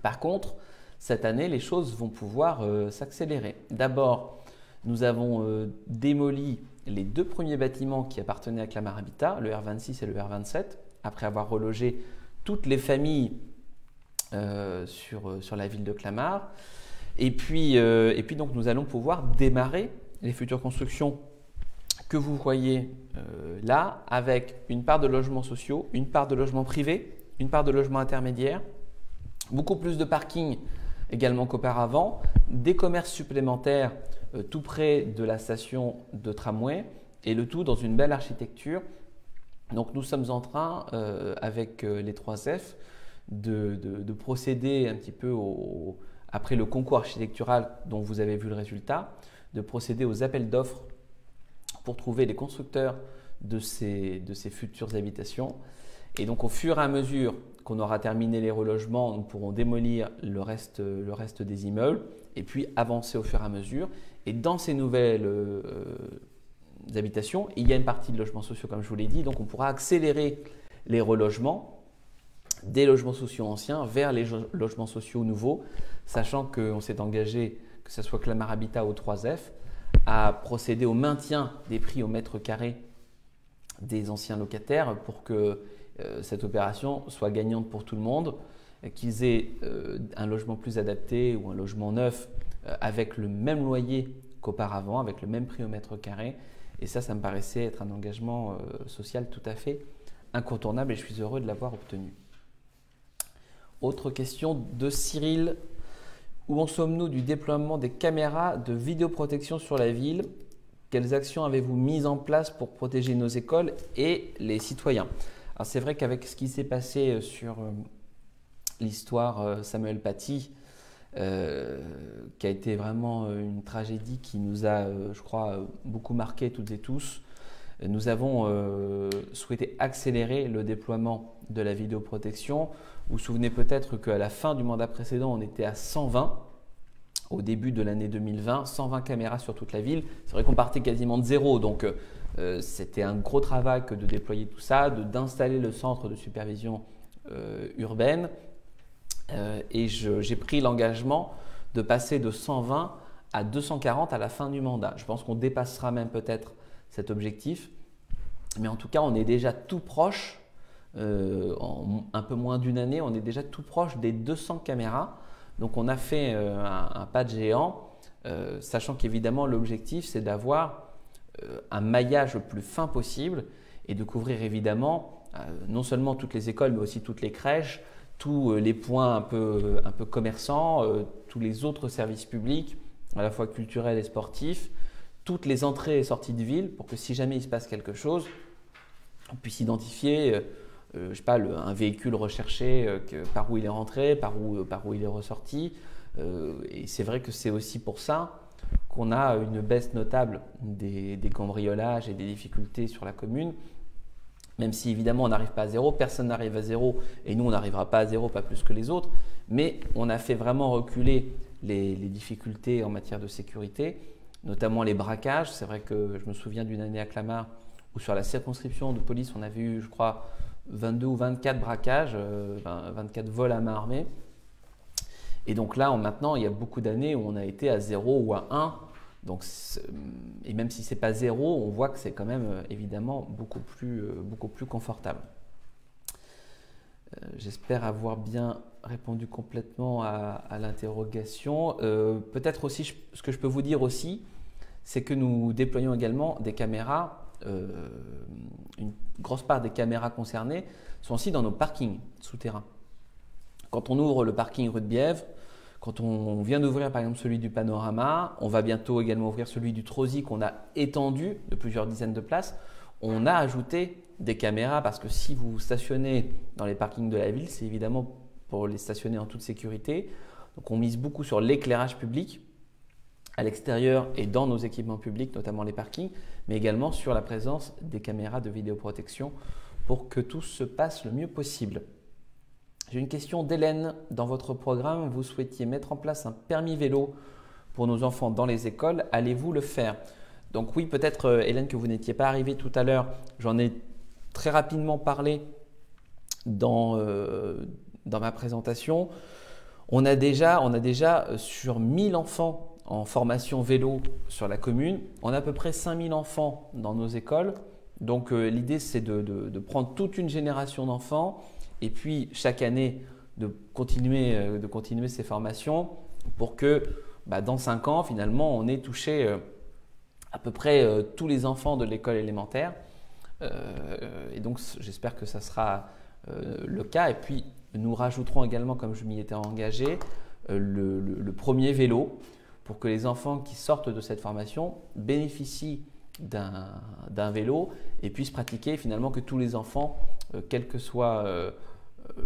Par contre, cette année, les choses vont pouvoir euh, s'accélérer. D'abord, nous avons euh, démoli les deux premiers bâtiments qui appartenaient à Clamart Habitat, le R26 et le R27, après avoir relogé toutes les familles euh, sur, sur la ville de Clamart. Et puis, et puis donc nous allons pouvoir démarrer les futures constructions que vous voyez là, avec une part de logements sociaux, une part de logements privés, une part de logements intermédiaires, beaucoup plus de parkings également qu'auparavant, des commerces supplémentaires tout près de la station de tramway et le tout dans une belle architecture. Donc nous sommes en train, avec les 3F, de, procéder un petit peu après le concours architectural dont vous avez vu le résultat, de procéder aux appels d'offres pour trouver les constructeurs de ces, futures habitations. Et donc au fur et à mesure qu'on aura terminé les relogements, nous pourrons démolir le reste, le reste des immeubles et puis avancer au fur et à mesure. Et dans ces nouvelles euh, il y a une partie de logements sociaux, comme je vous l'ai dit, donc on pourra accélérer les relogements des logements sociaux anciens vers les logements sociaux nouveaux, sachant qu'on s'est engagé, que ce soit Clamar Habitat ou 3F, à procéder au maintien des prix au mètre carré des anciens locataires pour que euh, cette opération soit gagnante pour tout le monde, qu'ils aient euh, un logement plus adapté ou un logement neuf euh, avec le même loyer qu'auparavant, avec le même prix au mètre carré. Et ça, ça me paraissait être un engagement social tout à fait incontournable et je suis heureux de l'avoir obtenu. Autre question de Cyril. Où en sommes-nous du déploiement des caméras de vidéoprotection sur la ville? Quelles actions avez-vous mises en place pour protéger nos écoles et les citoyens? Alors c'est vrai qu'avec ce qui s'est passé euh, sur euh, l'histoire euh, Samuel Paty, qui a été vraiment une tragédie qui nous a, je crois, beaucoup marqué toutes et tous, nous avons souhaité accélérer le déploiement de la vidéoprotection. Vous vous souvenez peut-être qu'à la fin du mandat précédent, on était à 120. Au début de l'année 2020, 120 caméras sur toute la ville. C'est vrai qu'on partait quasiment de zéro, donc euh, c'était un gros travail que de déployer tout ça, d'installer le centre de supervision euh, urbaine. Euh, et j'ai pris l'engagement de passer de 120 à 240 à la fin du mandat. Je pense qu'on dépassera même peut-être cet objectif. Mais en tout cas, on est déjà tout proche euh, en un peu moins d'une année, on est déjà tout proche des 200 caméras. Donc on a fait euh, un, pas de géant, sachant qu'évidemment l'objectif c'est d'avoir un maillage le plus fin possible et de couvrir évidemment non seulement toutes les écoles mais aussi toutes les crèches, tous les points un peu, commerçants, tous les autres services publics, à la fois culturels et sportifs, toutes les entrées et sorties de ville pour que si jamais il se passe quelque chose, on puisse identifier euh, je sais un véhicule recherché, euh, par où il est rentré, par où, euh, il est ressorti. et c'est vrai que c'est aussi pour ça qu'on a une baisse notable des, cambriolages et des difficultés sur la commune. Même si évidemment on n'arrive pas à zéro, personne n'arrive à zéro et nous on n'arrivera pas à zéro, pas plus que les autres. Mais on a fait vraiment reculer les, difficultés en matière de sécurité, notamment les braquages. C'est vrai que je me souviens d'une année à Clamart où sur la circonscription de police on avait eu, je crois, 22 ou 24 braquages, 24 euh, vols à main armée. Et donc là, maintenant, il y a beaucoup d'années où on a été à 0 ou à 1. Donc, et même si ce n'est pas 0, on voit que c'est quand même euh, évidemment beaucoup plus, euh, beaucoup plus confortable. J'espère avoir bien répondu complètement à, l'interrogation. Peut-être aussi, ce que je peux vous dire aussi, c'est que nous déployons également des caméras une grosse part des caméras concernées sont aussi dans nos parkings souterrains. Quand on ouvre le parking rue de Bièvre, quand on vient d'ouvrir par exemple celui du Panorama, on va bientôt également ouvrir celui du Trozy qu'on a étendu de plusieurs dizaines de places, on a ajouté des caméras parce que si vous stationnez dans les parkings de la ville, c'est évidemment pour les stationner en toute sécurité. Donc on mise beaucoup sur l'éclairage public à l'extérieur et dans nos équipements publics, notamment les parkings, mais également sur la présence des caméras de vidéoprotection pour que tout se passe le mieux possible. J'ai une question d'Hélène. Dans votre programme, vous souhaitiez mettre en place un permis vélo pour nos enfants dans les écoles. Allez-vous le faire? Donc oui, peut-être euh, Hélène que vous n'étiez pas arrivée tout à l'heure. J'en ai très rapidement parlé dans, euh, dans ma présentation. On a déjà, on a déjà euh, sur 1000 enfants en formation vélo sur la commune. On a à peu près 5000 enfants dans nos écoles. Donc l'idée, c'est de, prendre toute une génération d'enfants et puis chaque année de continuer, euh, de continuer ces formations pour que bah, dans 5 ans, finalement, on ait touché euh, à peu près tous les enfants de l'école élémentaire. et donc j'espère que ça sera le cas. Et puis nous rajouterons également, comme je m'y étais engagé, le, premier vélo pour que les enfants qui sortent de cette formation bénéficient d'un vélo et puissent pratiquer finalement que tous les enfants, quelle que soit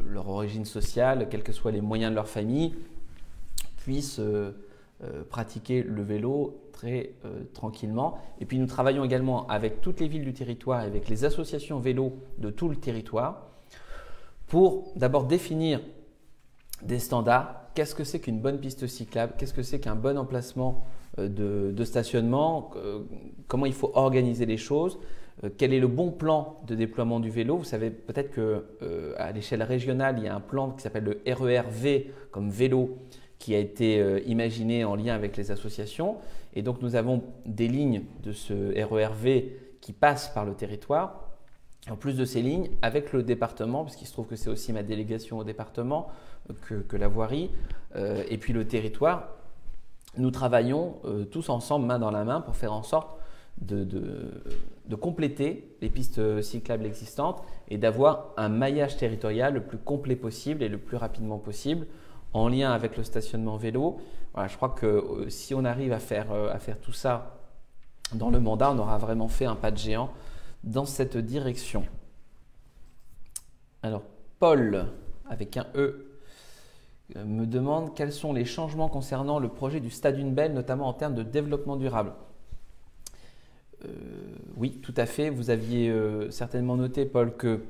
leur origine sociale, quels que soient les moyens de leur famille, puissent pratiquer le vélo très tranquillement. Et puis nous travaillons également avec toutes les villes du territoire et avec les associations vélo de tout le territoire pour d'abord définir des standards. Qu'est-ce que c'est qu'une bonne piste cyclable? Qu'est-ce que c'est qu'un bon emplacement euh, de, stationnement? Euh, Comment il faut organiser les choses? euh, Quel est le bon plan de déploiement du vélo? Vous savez peut-être que à l'échelle régionale, il y a un plan qui s'appelle le RERV comme vélo qui a été imaginé en lien avec les associations. Et donc nous avons des lignes de ce RERV qui passent par le territoire en plus de ces lignes, avec le département, parce qu'il se trouve que c'est aussi ma délégation au département que, la voirie, euh, et puis le territoire, nous travaillons euh, tous ensemble, main dans la main, pour faire en sorte de, compléter les pistes cyclables existantes et d'avoir un maillage territorial le plus complet possible et le plus rapidement possible en lien avec le stationnement vélo. Je crois que euh, si on arrive à faire, à faire tout ça dans le mandat, on aura vraiment fait un pas de géant dans cette direction. Alors, Paul, avec un E, euh, me demande quels sont les changements concernant le projet du Stade Une Belle, notamment en termes de développement durable. Euh, oui, tout à fait. Vous aviez euh, certainement noté, Paul, que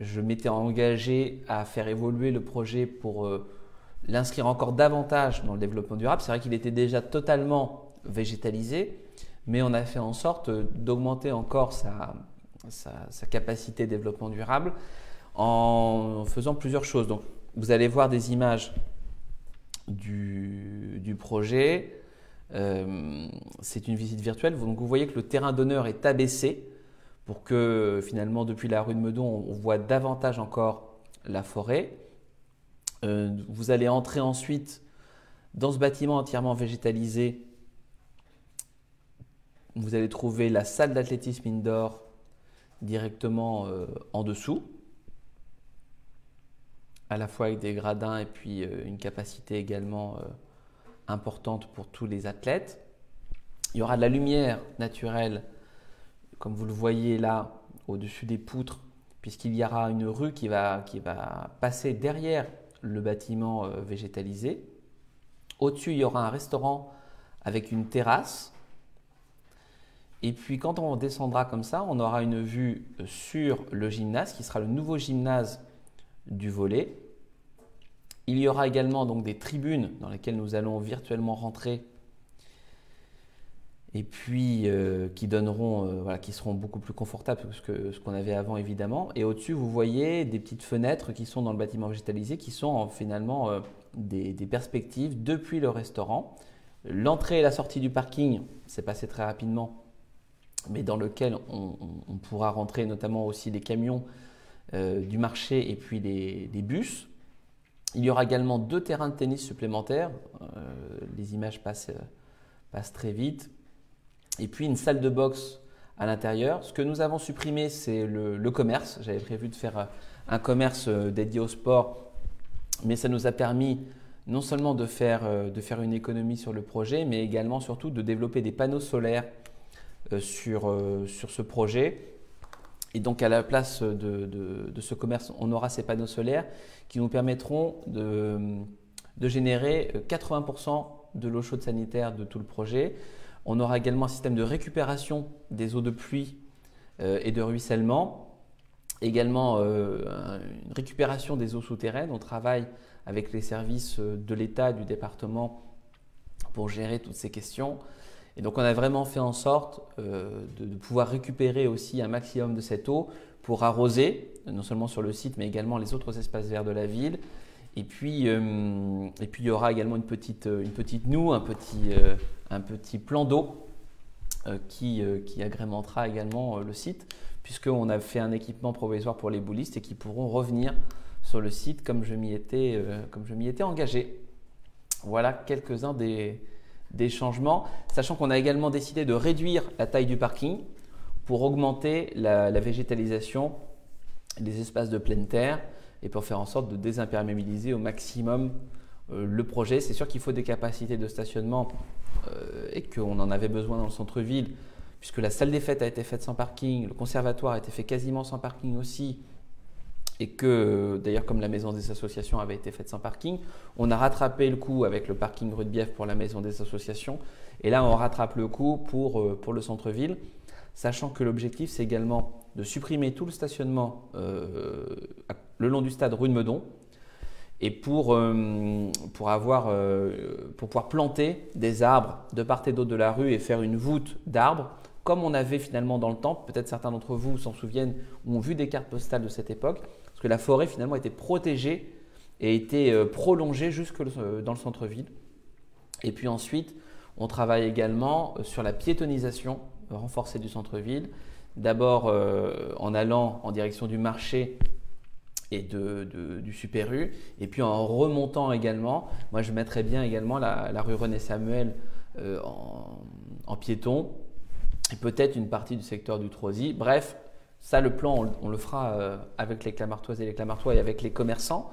je m'étais engagé à faire évoluer le projet pour l'inscrire encore davantage dans le développement durable. C'est vrai qu'il était déjà totalement végétalisé, mais on a fait en sorte d'augmenter encore sa, sa, capacité de développement durable en faisant plusieurs choses. Donc, vous allez voir des images du, projet. Euh, c'est une visite virtuelle. Vous voyez que le terrain d'honneur est abaissé pour que finalement, depuis la rue de Meudon, on voit davantage encore la forêt. Euh, vous allez entrer ensuite dans ce bâtiment entièrement végétalisé. Vous allez trouver la salle d'athlétisme indoor directement euh, en dessous, à la fois avec des gradins et puis une capacité également importante pour tous les athlètes. Il y aura de la lumière naturelle, comme vous le voyez là, au-dessus des poutres, puisqu'il y aura une rue qui va, qui va passer derrière le bâtiment végétalisé. Au-dessus, il y aura un restaurant avec une terrasse et puis quand on descendra comme ça, on aura une vue sur le gymnase qui sera le nouveau gymnase du volet. Il y aura également donc des tribunes dans lesquelles nous allons virtuellement rentrer et puis euh, qui donneront, euh, qui seront beaucoup plus confortables que ce qu'on avait avant évidemment. Et au-dessus, vous voyez des petites fenêtres qui sont dans le bâtiment végétalisé, qui sont finalement euh, des, perspectives depuis le restaurant. L'entrée et la sortie du parking, c'est passé très rapidement mais dans lequel on, pourra rentrer notamment aussi les camions du marché et puis les, bus. Il y aura également deux terrains de tennis supplémentaires. Euh, les images passent, euh, passent, très vite. Et puis une salle de boxe à l'intérieur. Ce que nous avons supprimé, c'est le, commerce. J'avais prévu de faire un commerce dédié au sport, mais ça nous a permis non seulement de faire, une économie sur le projet, mais également surtout de développer des panneaux solaires euh, euh, sur ce projet. Et donc à la place de, ce commerce, on aura ces panneaux solaires qui nous permettront de, générer 80% euh, de l'eau chaude sanitaire de tout le projet. On aura également un système de récupération des eaux de pluie et de ruissellement. Également une récupération des eaux souterraines. On travaille avec les services de l'État, du département pour gérer toutes ces questions. Et donc on a vraiment fait en sorte euh, de, pouvoir récupérer aussi un maximum de cette eau pour arroser, non seulement sur le site, mais également les autres espaces verts de la ville. Et puis, euh, et puis il y aura également une petite, une petite noue, un petit, euh, un petit plan d'eau qui, qui, agrémentera également le site, puisqu'on a fait un équipement provisoire pour les boulistes et qui pourront revenir sur le site comme je m'y étais, comme je m'y étais engagé. Voilà quelques-uns des, des changements, sachant qu'on a également décidé de réduire la taille du parking pour augmenter la, végétalisation des espaces de pleine terre et pour faire en sorte de désimperméabiliser au maximum le projet. C'est sûr qu'il faut des capacités de stationnement et qu'on en avait besoin dans le centre-ville, puisque la salle des fêtes a été faite sans parking, le conservatoire a été fait quasiment sans parking aussi, et que d'ailleurs comme la maison des associations avait été faite sans parking, on a rattrapé le coup avec le parking rue de Bièvre pour la maison des associations, et là on rattrape le coup pour, pour le centre-ville, sachant que l'objectif c'est également de supprimer tout le stationnement euh, le long du stade rue de Meudon et pour, euh, pour, avoir, euh, pour pouvoir planter des arbres de part et d'autre de la rue et faire une voûte d'arbres comme on avait finalement dans le temps, peut-être certains d'entre vous s'en souviennent ou ont vu des cartes postales de cette époque, que la forêt finalement était protégée et était prolongée jusque dans le centre-ville. Et puis ensuite, on travaille également sur la piétonisation renforcée du centre-ville D'abord euh, en allant en direction du marché et du Super U, et puis en remontant également. Moi, je mettrais bien également la, rue René Samuel euh, en, piéton, et peut-être une partie du secteur du Troisy. Bref, ça, le plan, on, le fera euh, avec les Clamartoises et les Clamartois et avec les commerçants,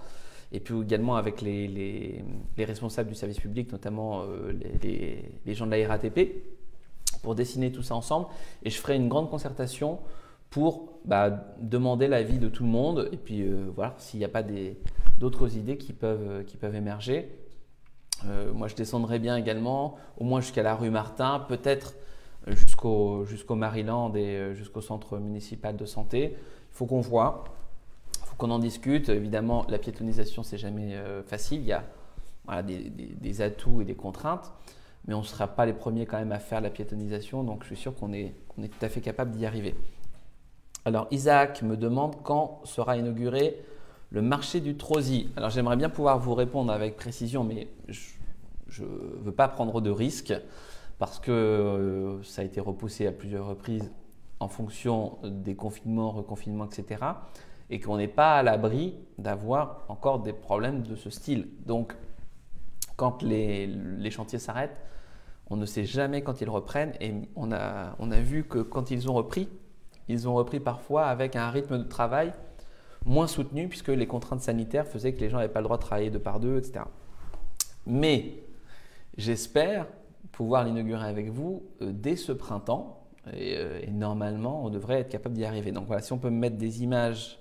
et puis également avec les, responsables du service public, notamment les, gens de la RATP pour dessiner tout ça ensemble. Et je ferai une grande concertation pour bah, demander l'avis de tout le monde et puis euh, voilà s'il n'y a pas d'autres idées qui peuvent, émerger. Euh, moi, je descendrai bien également, au moins jusqu'à la rue Martin, peut-être jusqu'au jusqu'au Maryland et euh, jusqu'au centre municipal de santé. Il faut qu'on voit, il faut qu'on en discute. Évidemment, la piétonisation, c'est jamais facile. Il y a voilà, des, des, atouts et des contraintes mais on ne sera pas les premiers quand même à faire la piétonisation, donc je suis sûr qu'on est, est tout à fait capable d'y arriver. Alors Isaac me demande quand sera inauguré le marché du Trozy. Alors j'aimerais bien pouvoir vous répondre avec précision, mais je ne veux pas prendre de risques parce que euh, ça a été repoussé à plusieurs reprises en fonction des confinements, reconfinements, etc. Et qu'on n'est pas à l'abri d'avoir encore des problèmes de ce style. Donc quand les, chantiers s'arrêtent, on ne sait jamais quand ils reprennent. Et on a, on a vu que quand ils ont repris, ils ont repris parfois avec un rythme de travail moins soutenu, puisque les contraintes sanitaires faisaient que les gens n'avaient pas le droit de travailler deux par deux, etc. Mais j'espère l'inaugurer avec vous euh, dès ce printemps. Euh, et, normalement, on devrait être capable d'y arriver. Donc voilà, si on peut mettre des images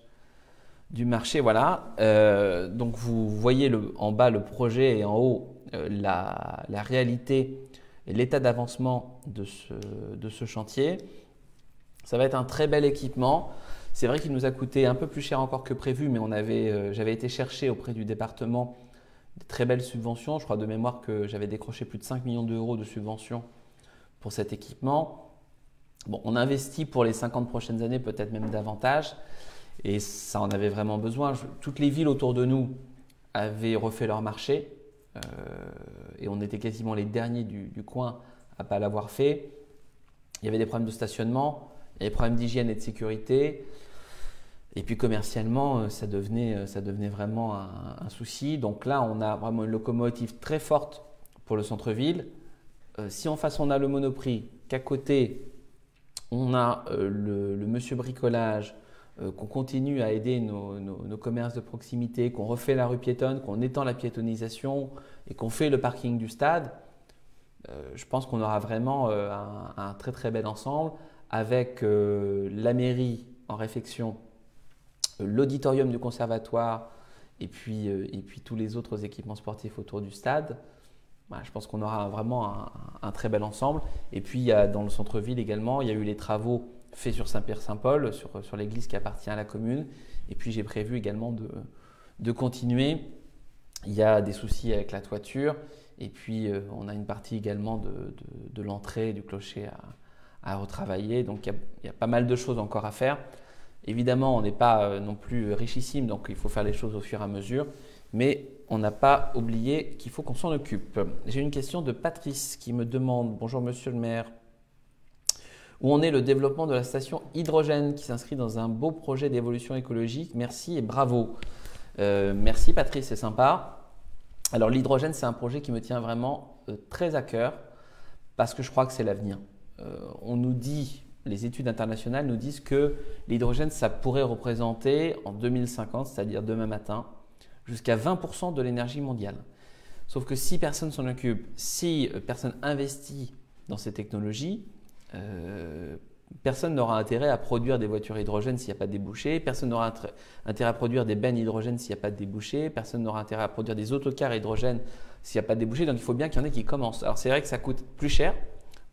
du marché. Voilà. Euh, donc vous voyez le, en bas le projet et en haut euh, la, réalité et l'état d'avancement de ce, chantier. Ça va être un très bel équipement. C'est vrai qu'il nous a coûté un peu plus cher encore que prévu, mais on avait, j'avais été chercher auprès du département très belles subventions. Je crois de mémoire que j'avais décroché plus de 5 millions d'euros de subventions pour cet équipement. Bon, on investit pour les 50 prochaines années, peut-être même davantage. Et ça en avait vraiment besoin. toutes les villes autour de nous avaient refait leur marché. Euh, et on était quasiment les derniers du, coin à ne pas l'avoir fait. Il y avait des problèmes de stationnement, il y avait des problèmes d'hygiène et de sécurité. Et puis commercialement, euh, ça devenait, euh, ça devenait vraiment un, souci. Donc là, on a vraiment une locomotive très forte pour le centre-ville. si en face, on a le monoprix, qu'à côté, on a le, monsieur bricolage, euh, qu'on continue à aider nos, commerces de proximité, qu'on refait la rue piétonne, qu'on étend la piétonisation et qu'on fait le parking du stade, euh, je pense qu'on aura vraiment euh, un, très très bel ensemble avec la mairie en réflexion, l'auditorium du conservatoire et puis, et puis tous les autres équipements sportifs autour du stade. je pense qu'on aura vraiment un, très bel ensemble. Et puis il y a, dans le centre-ville également, il y a eu les travaux fait sur Saint-Pierre-Saint-Paul, sur, sur l'église qui appartient à la commune. Et puis j'ai prévu également de, de, continuer. Il y a des soucis avec la toiture. Et puis euh, on a une partie également de, de, l'entrée du clocher à, à retravailler. Donc il y, a, pas mal de choses encore à faire. Évidemment, on n'est pas euh, non plus richissime, donc il faut faire les choses au fur et à mesure. Mais on n'a pas oublié qu'il faut qu'on s'en occupe. J'ai une question de Patrice qui me demande Bonjour monsieur le maire, où on est le développement de la station hydrogène qui s'inscrit dans un beau projet d'évolution écologique? Merci et bravo. Euh, merci Patrice, c'est sympa. Alors l'hydrogène, c'est un projet qui me tient vraiment euh, très à cœur parce que je crois que c'est l'avenir. On nous dit, les études internationales nous disent que l'hydrogène, ça pourrait représenter en 2050, c'est-à-dire demain matin, jusqu'à 20% de l'énergie mondiale. Sauf que si personne s'en occupe, si personne investit dans ces technologies, personne n'aura intérêt à produire des voitures hydrogène s'il n'y a pas de débouchés, personne n'aura intérêt à produire des bennes hydrogène s'il n'y a pas de débouchés, personne n'aura intérêt à produire des autocars hydrogène s'il n'y a pas de débouchés. Donc il faut bien qu'il y en ait qui commencent. Alors c'est vrai que ça coûte plus cher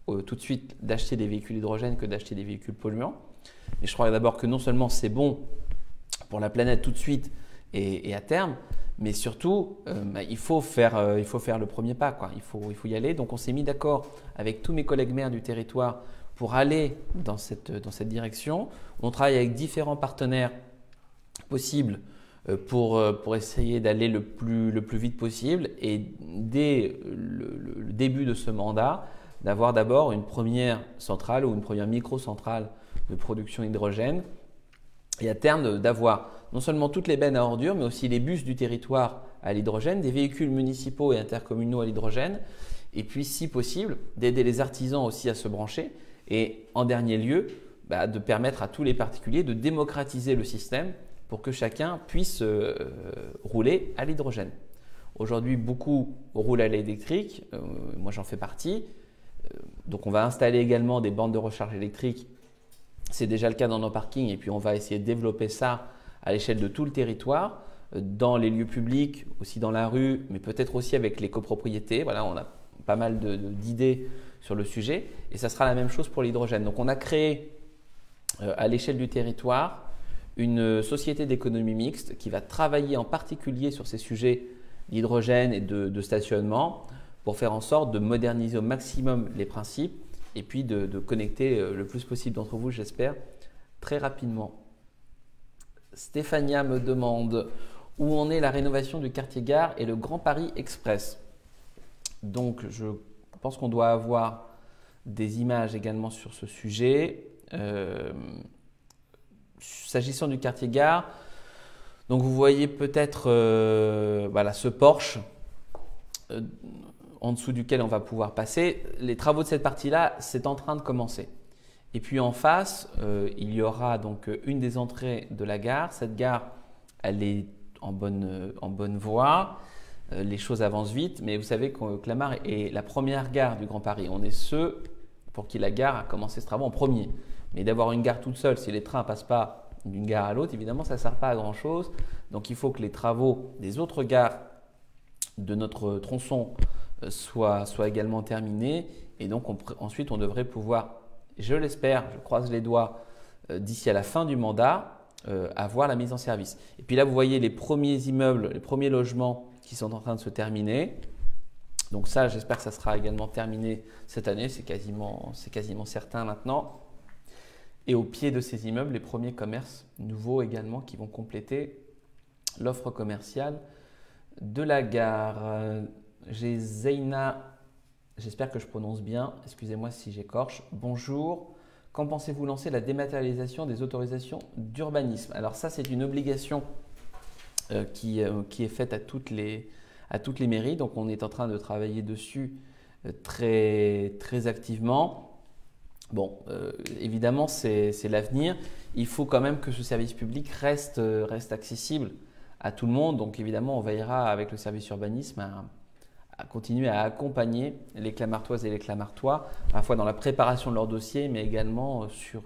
euh, tout de suite d'acheter des véhicules hydrogène que d'acheter des véhicules polluants. Mais je crois d'abord que non seulement c'est bon pour la planète tout de suite et, à terme, mais surtout, euh, bah, il, faut faire, euh, il faut faire le premier pas. Quoi. Il, faut, il faut y aller. Donc on s'est mis d'accord avec tous mes collègues maires du territoire pour aller dans cette, dans cette direction. On travaille avec différents partenaires possibles pour, pour essayer d'aller le plus, le plus vite possible et dès le, début de ce mandat, d'avoir d'abord une première centrale ou une première micro-centrale de production d'hydrogène et à terme d'avoir non seulement toutes les bennes à ordures, mais aussi les bus du territoire à l'hydrogène, des véhicules municipaux et intercommunaux à l'hydrogène, et puis si possible d'aider les artisans aussi à se brancher et en dernier lieu, bah, de permettre à tous les particuliers de démocratiser le système pour que chacun puisse euh, rouler à l'hydrogène. Aujourd'hui, beaucoup roulent à l'électrique, euh, moi j'en fais partie. Euh, donc on va installer également des bandes de recharge électrique. C'est déjà le cas dans nos parkings et puis on va essayer de développer ça à l'échelle de tout le territoire, dans les lieux publics, aussi dans la rue, mais peut-être aussi avec les copropriétés. Voilà, on a pas mal d'idées sur le sujet. Et ça sera la même chose pour l'hydrogène. Donc on a créé euh, à l'échelle du territoire une société d'économie mixte qui va travailler en particulier sur ces sujets d'hydrogène et de, stationnement pour faire en sorte de moderniser au maximum les principes et puis de, connecter euh, le plus possible d'entre vous, j'espère, très rapidement. Stéphania me demande où en est la rénovation du quartier gare et le Grand Paris Express. Donc je pense qu'on doit avoir des images également sur ce sujet. Euh, s'agissant du quartier gare, donc vous voyez peut-être euh, voilà, ce Porsche en dessous duquel on va pouvoir passer. Les travaux de cette partie-là, c'est en train de commencer. Et puis en face, il y aura donc une des entrées de la gare. Cette gare, elle est en bonne, bonne voie. Euh, les choses avancent vite, mais vous savez que Clamart est la première gare du Grand Paris. On est ceux pour qui la gare a commencé ce travail en premier. Mais d'avoir une gare toute seule, si les trains ne passent pas d'une gare à l'autre, évidemment, ça ne sert pas à grand-chose. Donc il faut que les travaux des autres gares de notre tronçon euh, soient, également terminés. Et donc ensuite, on devrait pouvoir, je l'espère, je croise les doigts, euh, d'ici à la fin du mandat, avoir la mise en service. Et puis là, vous voyez les premiers immeubles, les premiers logements qui sont en train de se terminer. Donc ça, j'espère que ça sera également terminé cette année, c'est quasiment, quasiment certain maintenant. Et au pied de ces immeubles, les premiers commerces nouveaux également qui vont compléter l'offre commerciale de la gare. J'ai Zeina, j'espère que je prononce bien, excusez-moi si j'écorche. Bonjour, quand pensez-vous lancer la dématérialisation des autorisations d'urbanisme? Alors ça, c'est une obligation euh, qui, euh, qui, est faite à toutes, les, à toutes les mairies. Donc on est en train de travailler dessus euh, très, très activement. Bon, évidemment, c'est l'avenir. Il faut quand même que ce service public reste, reste accessible à tout le monde. Donc évidemment, on veillera avec le service urbanisme à, à continuer à accompagner les clamartoises et les clamartois, à la fois dans la préparation de leur dossier, mais également sur,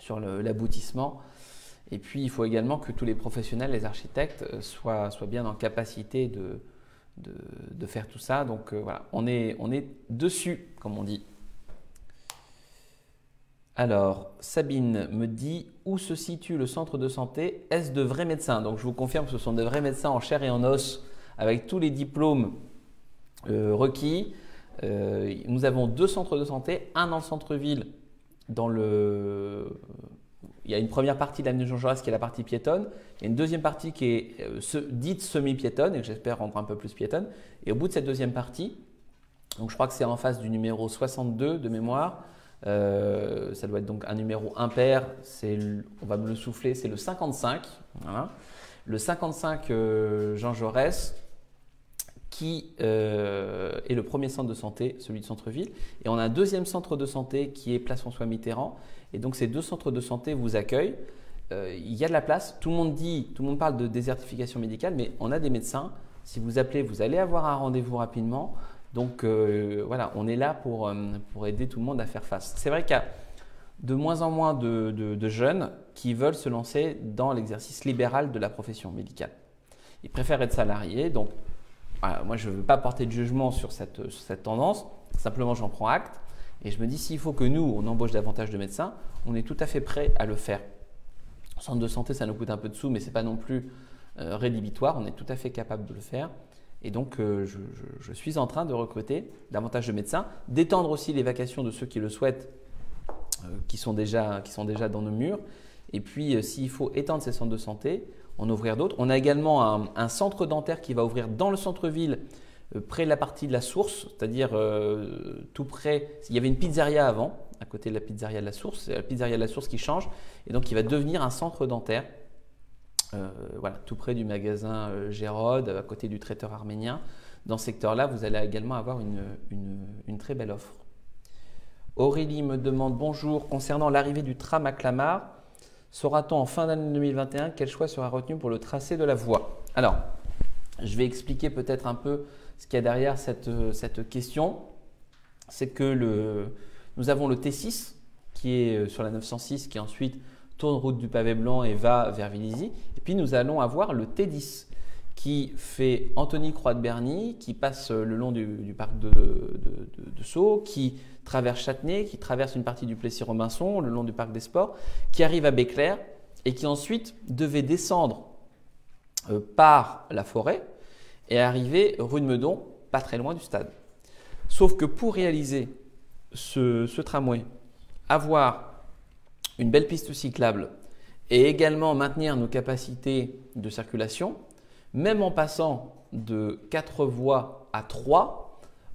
sur l'aboutissement. Et puis, il faut également que tous les professionnels, les architectes, euh, soient, soient bien en capacité de, de, faire tout ça. Donc euh, voilà, on est, on est dessus, comme on dit. Alors, Sabine me dit où se situe le centre de santé? Est-ce de vrais médecins? Donc, je vous confirme ce sont de vrais médecins en chair et en os, avec tous les diplômes euh, requis. nous avons deux centres de santé, un dans le centre-ville, dans le il y a une première partie de l'avenue Jean Jaurès qui est la partie piétonne. Il y a une deuxième partie qui est euh, dite semi-piétonne et que j'espère rendre un peu plus piétonne. Et au bout de cette deuxième partie, donc je crois que c'est en face du numéro 62 de mémoire, euh, ça doit être donc un numéro impair, on va me le souffler, c'est le 55. Le 55 euh, Jean Jaurès, qui est le premier centre de santé, celui de centre-ville. Et on a un deuxième centre de santé qui est Place François Mitterrand, et donc ces deux centres de santé vous accueillent. Euh, il y a de la place. Tout le monde dit, tout le monde parle de désertification médicale, mais on a des médecins. Si vous appelez, vous allez avoir un rendez-vous rapidement. Donc voilà, on est là pour, pour aider tout le monde à faire face. C'est vrai qu'il y a de moins en moins de, jeunes qui veulent se lancer dans l'exercice libéral de la profession médicale. Ils préfèrent être salariés. Donc, moi, je ne veux pas porter de jugement sur cette, tendance. Simplement, j'en prends acte. Et je me dis, s'il faut que nous, on embauche davantage de médecins, on est tout à fait prêt à le faire. centre de santé, ça nous coûte un peu de sous, mais ce n'est pas non plus euh, rédhibitoire. On est tout à fait capable de le faire. Et donc, euh, je, suis en train de recruter davantage de médecins, d'étendre aussi les vacations de ceux qui le souhaitent euh, qui, sont déjà, qui sont déjà dans nos murs. Et puis, s'il faut étendre ces centres de santé, d'autres. On a également un, centre dentaire qui va ouvrir dans le centre-ville, euh, près de la partie de la source, c'est-à-dire tout près. Il y avait une pizzeria avant, à côté de la pizzeria de la source. C'est la pizzeria de la source qui change. Et donc, il va devenir un centre dentaire. voilà, tout près du magasin Gérode, à côté du traiteur arménien. Dans ce secteur-là, vous allez également avoir une, une très belle offre. Aurélie me demande bonjour concernant l'arrivée du tram à Clamart. Saura-t-on en fin d'année 2021 quel choix sera retenu pour le tracé de la voie? Alors, je vais expliquer peut-être un peu ce qu'il y a derrière cette, cette question. C'est que le, nous avons le T6 qui est euh, sur la 906 qui ensuite tourne route du pavé blanc et va vers Villizy. Et puis nous allons avoir le T10 qui fait Anthony Croix de Berny, qui passe le long du, parc de, Sceaux, qui traverse Châtenay, qui traverse une partie du Plessis-Robinson, le long du parc des Sports, qui arrive à Béclair et qui ensuite devait descendre euh, par la forêt et arriver rue de Meudon, pas très loin du stade. Sauf que pour réaliser ce tramway, avoir une belle piste cyclable et également maintenir nos capacités de circulation, même en passant de 4 voies à 3,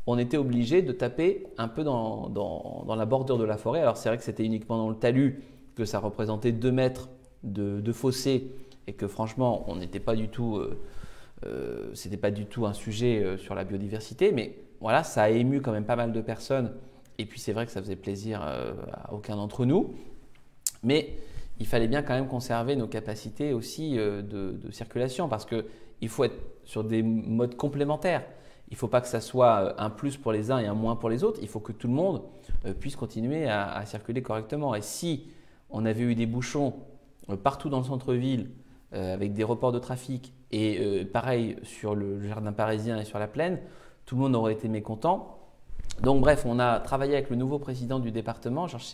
on était obligé de taper un peu dans, la bordure de la forêt. Alors c'est vrai que c'était uniquement dans le talus que ça représentait 2 mètres de, fossé et que franchement on n'était pas du tout, euh, euh, c'était pas du tout un sujet euh, sur la biodiversité, mais voilà, ça a ému quand même pas mal de personnes. Et puis c'est vrai que ça faisait plaisir à aucun d'entre nous. Mais il fallait bien quand même conserver nos capacités aussi de, de circulation parce que il faut être sur des modes complémentaires. Il ne faut pas que ça soit euh, un plus pour les uns et un moins pour les autres. Il faut que tout le monde euh, puisse continuer à, circuler correctement. Et si on avait eu des bouchons euh, partout dans le centre-ville avec des reports de trafic et pareil sur le jardin parisien et sur la plaine, tout le monde aurait été mécontent. Donc bref, on a travaillé avec le nouveau président du département, Georges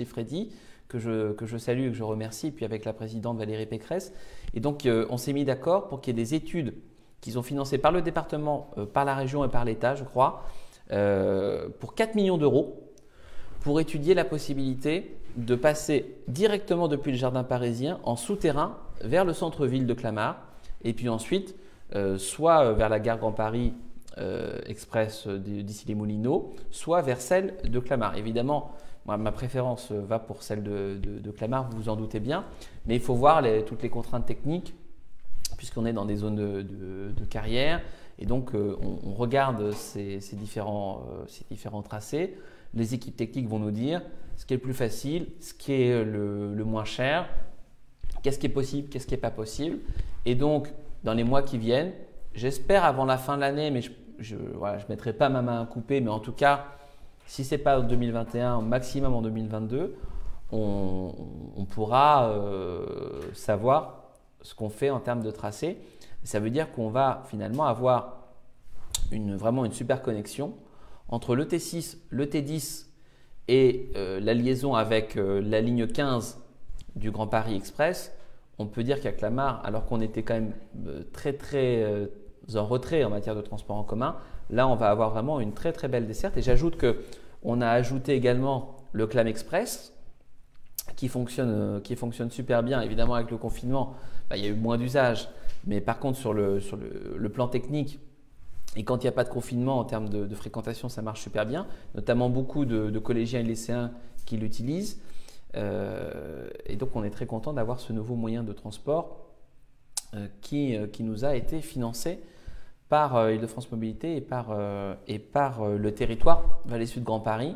je, que je salue et que je remercie, puis avec la présidente Valérie Pécresse. Et donc on s'est mis d'accord pour qu'il y ait des études qui sont financés par le département, euh, par la région et par l'État, je crois, euh, pour 4 millions d'euros pour étudier la possibilité de passer directement depuis le jardin parisien en souterrain vers le centre-ville de Clamart et puis ensuite euh, soit vers la gare Grand Paris Express d'ici les Moulineaux, soit vers celle de Clamart. Évidemment, ma préférence va pour celle de, Clamart, vous vous en doutez bien, mais il faut voir toutes les contraintes techniques puisqu'on est dans des zones de, carrière. Et donc, euh, on, regarde ces, différents, euh, ces différents tracés. Les équipes techniques vont nous dire ce qui est le plus facile, ce qui est le, moins cher, qu'est-ce qui est possible, qu'est-ce qui n'est pas possible. Et donc, dans les mois qui viennent, j'espère avant la fin de l'année, mais je ne mettrai pas ma main à couper, mais en tout cas, si ce n'est pas en 2021, au maximum en 2022, on, pourra euh, savoir ce qu'on fait en termes de tracé. Ça veut dire qu'on va finalement avoir une, vraiment une super connexion entre le T6, le T10 et euh, la liaison avec euh, la ligne 15 du Grand Paris Express. On peut dire qu'à Clamart, alors qu'on était quand même euh, très très en retrait en matière de transport en commun, là on va avoir vraiment une très très belle desserte. Et j'ajoute que on a ajouté également le Clam Express qui fonctionne, qui fonctionne super bien. Évidemment avec le confinement, bah, il y a eu moins d'usage. Mais par contre, sur le, plan technique, et quand il n'y a pas de confinement en termes de, fréquentation, ça marche super bien, notamment beaucoup de, collégiens et lycéens qui l'utilisent. Euh, et donc, on est très content d'avoir ce nouveau moyen de transport euh, qui, euh, qui, nous a été financé par Île-de-France Mobilité et par, et par le territoire Vallée Sud Grand Paris.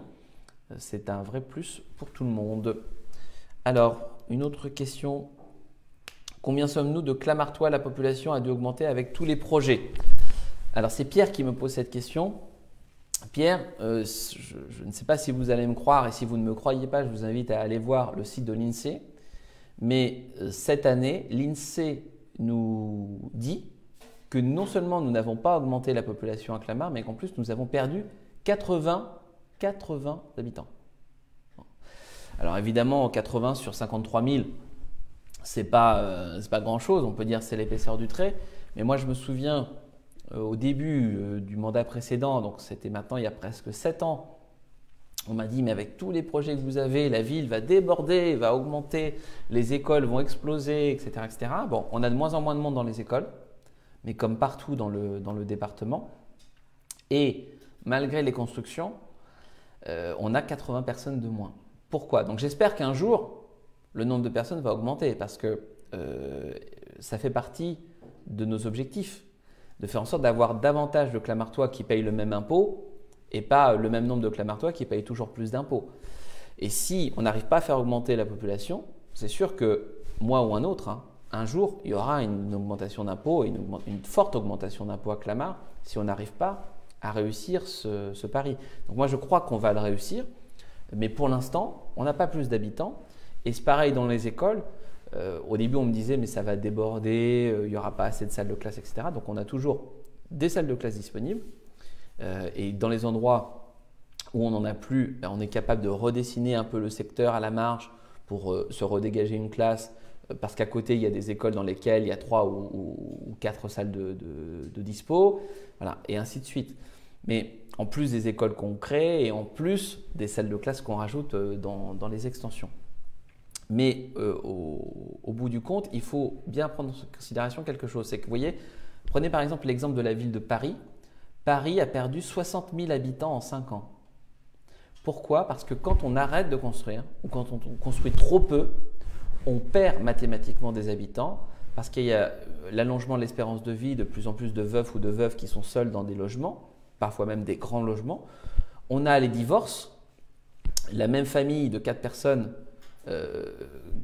C'est un vrai plus pour tout le monde. Alors, une autre question Combien sommes-nous de Clamartois? La population a dû augmenter avec tous les projets. Alors c'est Pierre qui me pose cette question. Pierre, euh, je, ne sais pas si vous allez me croire et si vous ne me croyez pas, je vous invite à aller voir le site de l'INSEE. Mais euh, cette année, l'INSEE nous dit que non seulement nous n'avons pas augmenté la population à Clamart, mais qu'en plus nous avons perdu 80, 80 habitants. Alors évidemment, 80 sur 53 000, c'est pas, euh, pas grand-chose, on peut dire c'est l'épaisseur du trait. Mais moi je me souviens euh, au début euh, du mandat précédent, donc c'était maintenant il y a presque 7 ans, on m'a dit, mais avec tous les projets que vous avez, la ville va déborder, va augmenter, les écoles vont exploser, etc., etc. Bon, on a de moins en moins de monde dans les écoles, mais comme partout dans le, dans le département. Et malgré les constructions, euh, on a 80 personnes de moins. Pourquoi? Donc j'espère qu'un jour, le nombre de personnes va augmenter, parce que ça fait partie de nos objectifs de faire en sorte d'avoir davantage de Clamartois qui payent le même impôt et pas le même nombre de Clamartois qui payent toujours plus d'impôts. Et si on n'arrive pas à faire augmenter la population, c'est sûr que moi ou un autre, hein, un jour, il y aura une augmentation d'impôts, une, une, forte augmentation d'impôts à Clamart si on n'arrive pas à réussir ce, ce, pari. Donc moi, je crois qu'on va le réussir, mais pour l'instant, on n'a pas plus d'habitants. Et c'est pareil dans les écoles. Euh, au début, on me disait, mais ça va déborder, euh, il n'y aura pas assez de salles de classe, etc. Donc, on a toujours des salles de classe disponibles. Euh, et dans les endroits où on n'en a plus, on est capable de redessiner un peu le secteur à la marge pour se redégager une classe, parce qu'à côté, il y a des écoles dans lesquelles il y a trois ou, quatre salles de, dispo, voilà, et ainsi de suite. Mais en plus des écoles qu'on crée et en plus des salles de classe qu'on rajoute dans les extensions. Mais euh, au, bout du compte, il faut bien prendre en considération quelque chose. C'est que vous voyez, prenez par exemple l'exemple de la ville de Paris. Paris a perdu 60 000 habitants en 5 ans. Pourquoi? Parce que quand on arrête de construire, ou quand on construit trop peu, on perd mathématiquement des habitants, parce qu'il y a euh, l'allongement de l'espérance de vie, de plus en plus de veufs ou de veuves qui sont seuls dans des logements, parfois même des grands logements. On a les divorces. La même famille de 4 personnes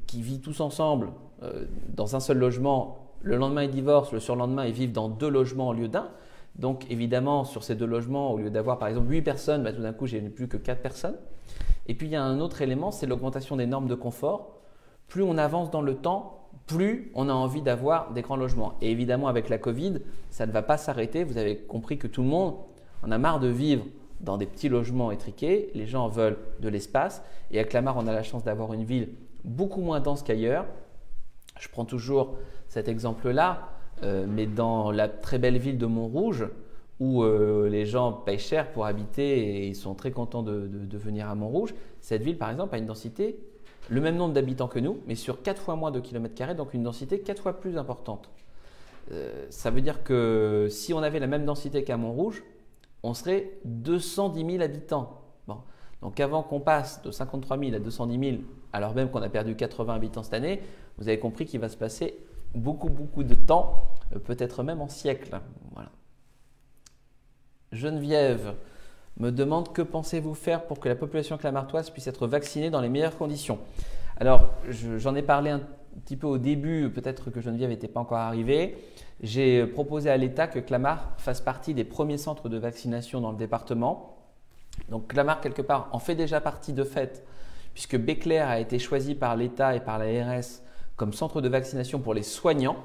qui vivent tous ensemble euh, dans un seul logement, le lendemain ils divorcent, le surlendemain ils vivent dans deux logements au lieu d'un. Donc évidemment, sur ces deux logements, au lieu d'avoir par exemple 8 personnes, bah, tout d'un coup j'ai plus que 4 personnes. Et puis il y a un autre élément, c'est l'augmentation des normes de confort. Plus on avance dans le temps, plus on a envie d'avoir des grands logements. Et évidemment, avec la Covid, ça ne va pas s'arrêter. Vous avez compris que tout le monde en a marre de vivre dans des petits logements étriqués. Les gens veulent de l'espace. Et à Clamart, on a la chance d'avoir une ville beaucoup moins dense qu'ailleurs. Je prends toujours cet exemple-là, euh, mais dans la très belle ville de Montrouge, où euh, les gens payent cher pour habiter et ils sont très contents de, venir à Montrouge, cette ville, par exemple, a une densité, le même nombre d'habitants que nous, mais sur 4 fois moins de kilomètres carrés, donc une densité 4 fois plus importante. Euh, ça veut dire que si on avait la même densité qu'à Montrouge, on serait 210 000 habitants. Donc avant qu'on passe de 53 000 à 210 000, alors même qu'on a perdu 80 habitants cette année, vous avez compris qu'il va se passer beaucoup, beaucoup de temps, euh, peut-être même en siècles. Voilà. Geneviève me demande que pensez-vous faire pour que la population clamartoise puisse être vaccinée dans les meilleures conditions? Alors, j'en ai parlé un petit peu au début, peut-être que Geneviève n'était pas encore arrivée. J'ai proposé à l'État que Clamart fasse partie des premiers centres de vaccination dans le département. Donc Clamart, quelque part, en fait déjà partie de fait, puisque Béclair a été choisi par l'État et par l'ARS comme centre de vaccination pour les soignants.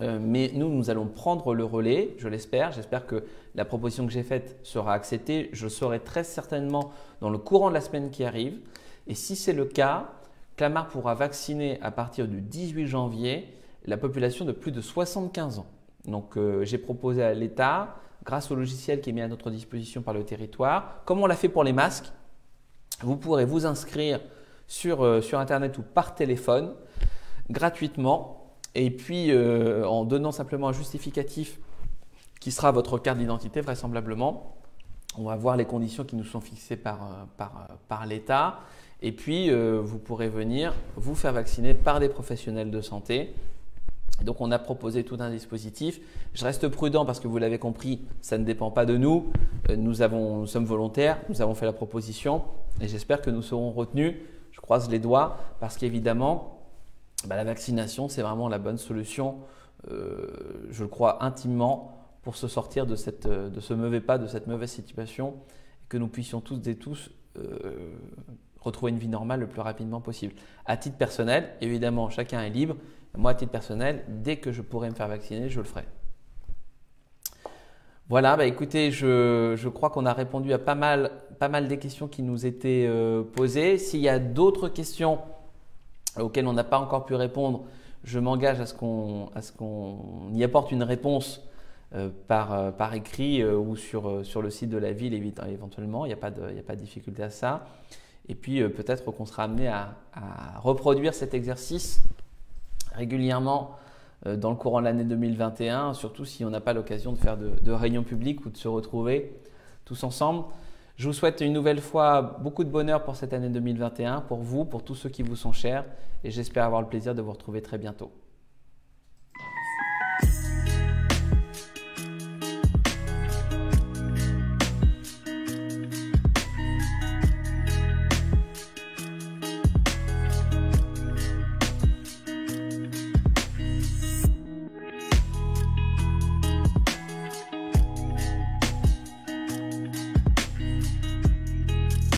Euh, mais nous, nous allons prendre le relais, je l'espère. J'espère que la proposition que j'ai faite sera acceptée. Je saurai très certainement dans le courant de la semaine qui arrive. Et si c'est le cas, Clamart pourra vacciner à partir du 18 janvier la population de plus de 75 ans. Donc euh, j'ai proposé à l'État, grâce au logiciel qui est mis à notre disposition par le territoire, comme on l'a fait pour les masques, vous pourrez vous inscrire sur, euh, Internet ou par téléphone gratuitement et puis euh, en donnant simplement un justificatif qui sera votre carte d'identité vraisemblablement. On va voir les conditions qui nous sont fixées par l'État. Et puis, vous pourrez venir vous faire vacciner par des professionnels de santé donc on a proposé tout un dispositif. Je reste prudent parce que vous l'avez compris, ça ne dépend pas de nous. Euh, nous, sommes volontaires, nous avons fait la proposition et j'espère que nous serons retenus. Je croise les doigts parce qu'évidemment, bah, la vaccination, c'est vraiment la bonne solution, euh, je le crois intimement, pour se sortir de, cette, de ce mauvais pas, de cette mauvaise situation, et que nous puissions tous et tous euh, retrouver une vie normale le plus rapidement possible. À titre personnel, évidemment, chacun est libre. Moi, à titre personnel, dès que je pourrai me faire vacciner, je le ferai. Voilà, bah écoutez, je, je crois qu'on a répondu à pas mal, pas mal des questions qui nous étaient euh, posées. S'il y a d'autres questions auxquelles on n'a pas encore pu répondre, je m'engage à ce qu'on qu y apporte une réponse euh, par, euh, par, écrit ou sur, sur, le site de la ville éventuellement. Il n'y a, a pas de difficulté à ça. Et puis peut-être qu'on sera amené à, reproduire cet exercice régulièrement euh, dans le courant de l'année 2021, surtout si on n'a pas l'occasion de faire de, réunions publiques ou de se retrouver tous ensemble. Je vous souhaite une nouvelle fois beaucoup de bonheur pour cette année 2021, pour vous, pour tous ceux qui vous sont chers, et j'espère avoir le plaisir de vous retrouver très bientôt.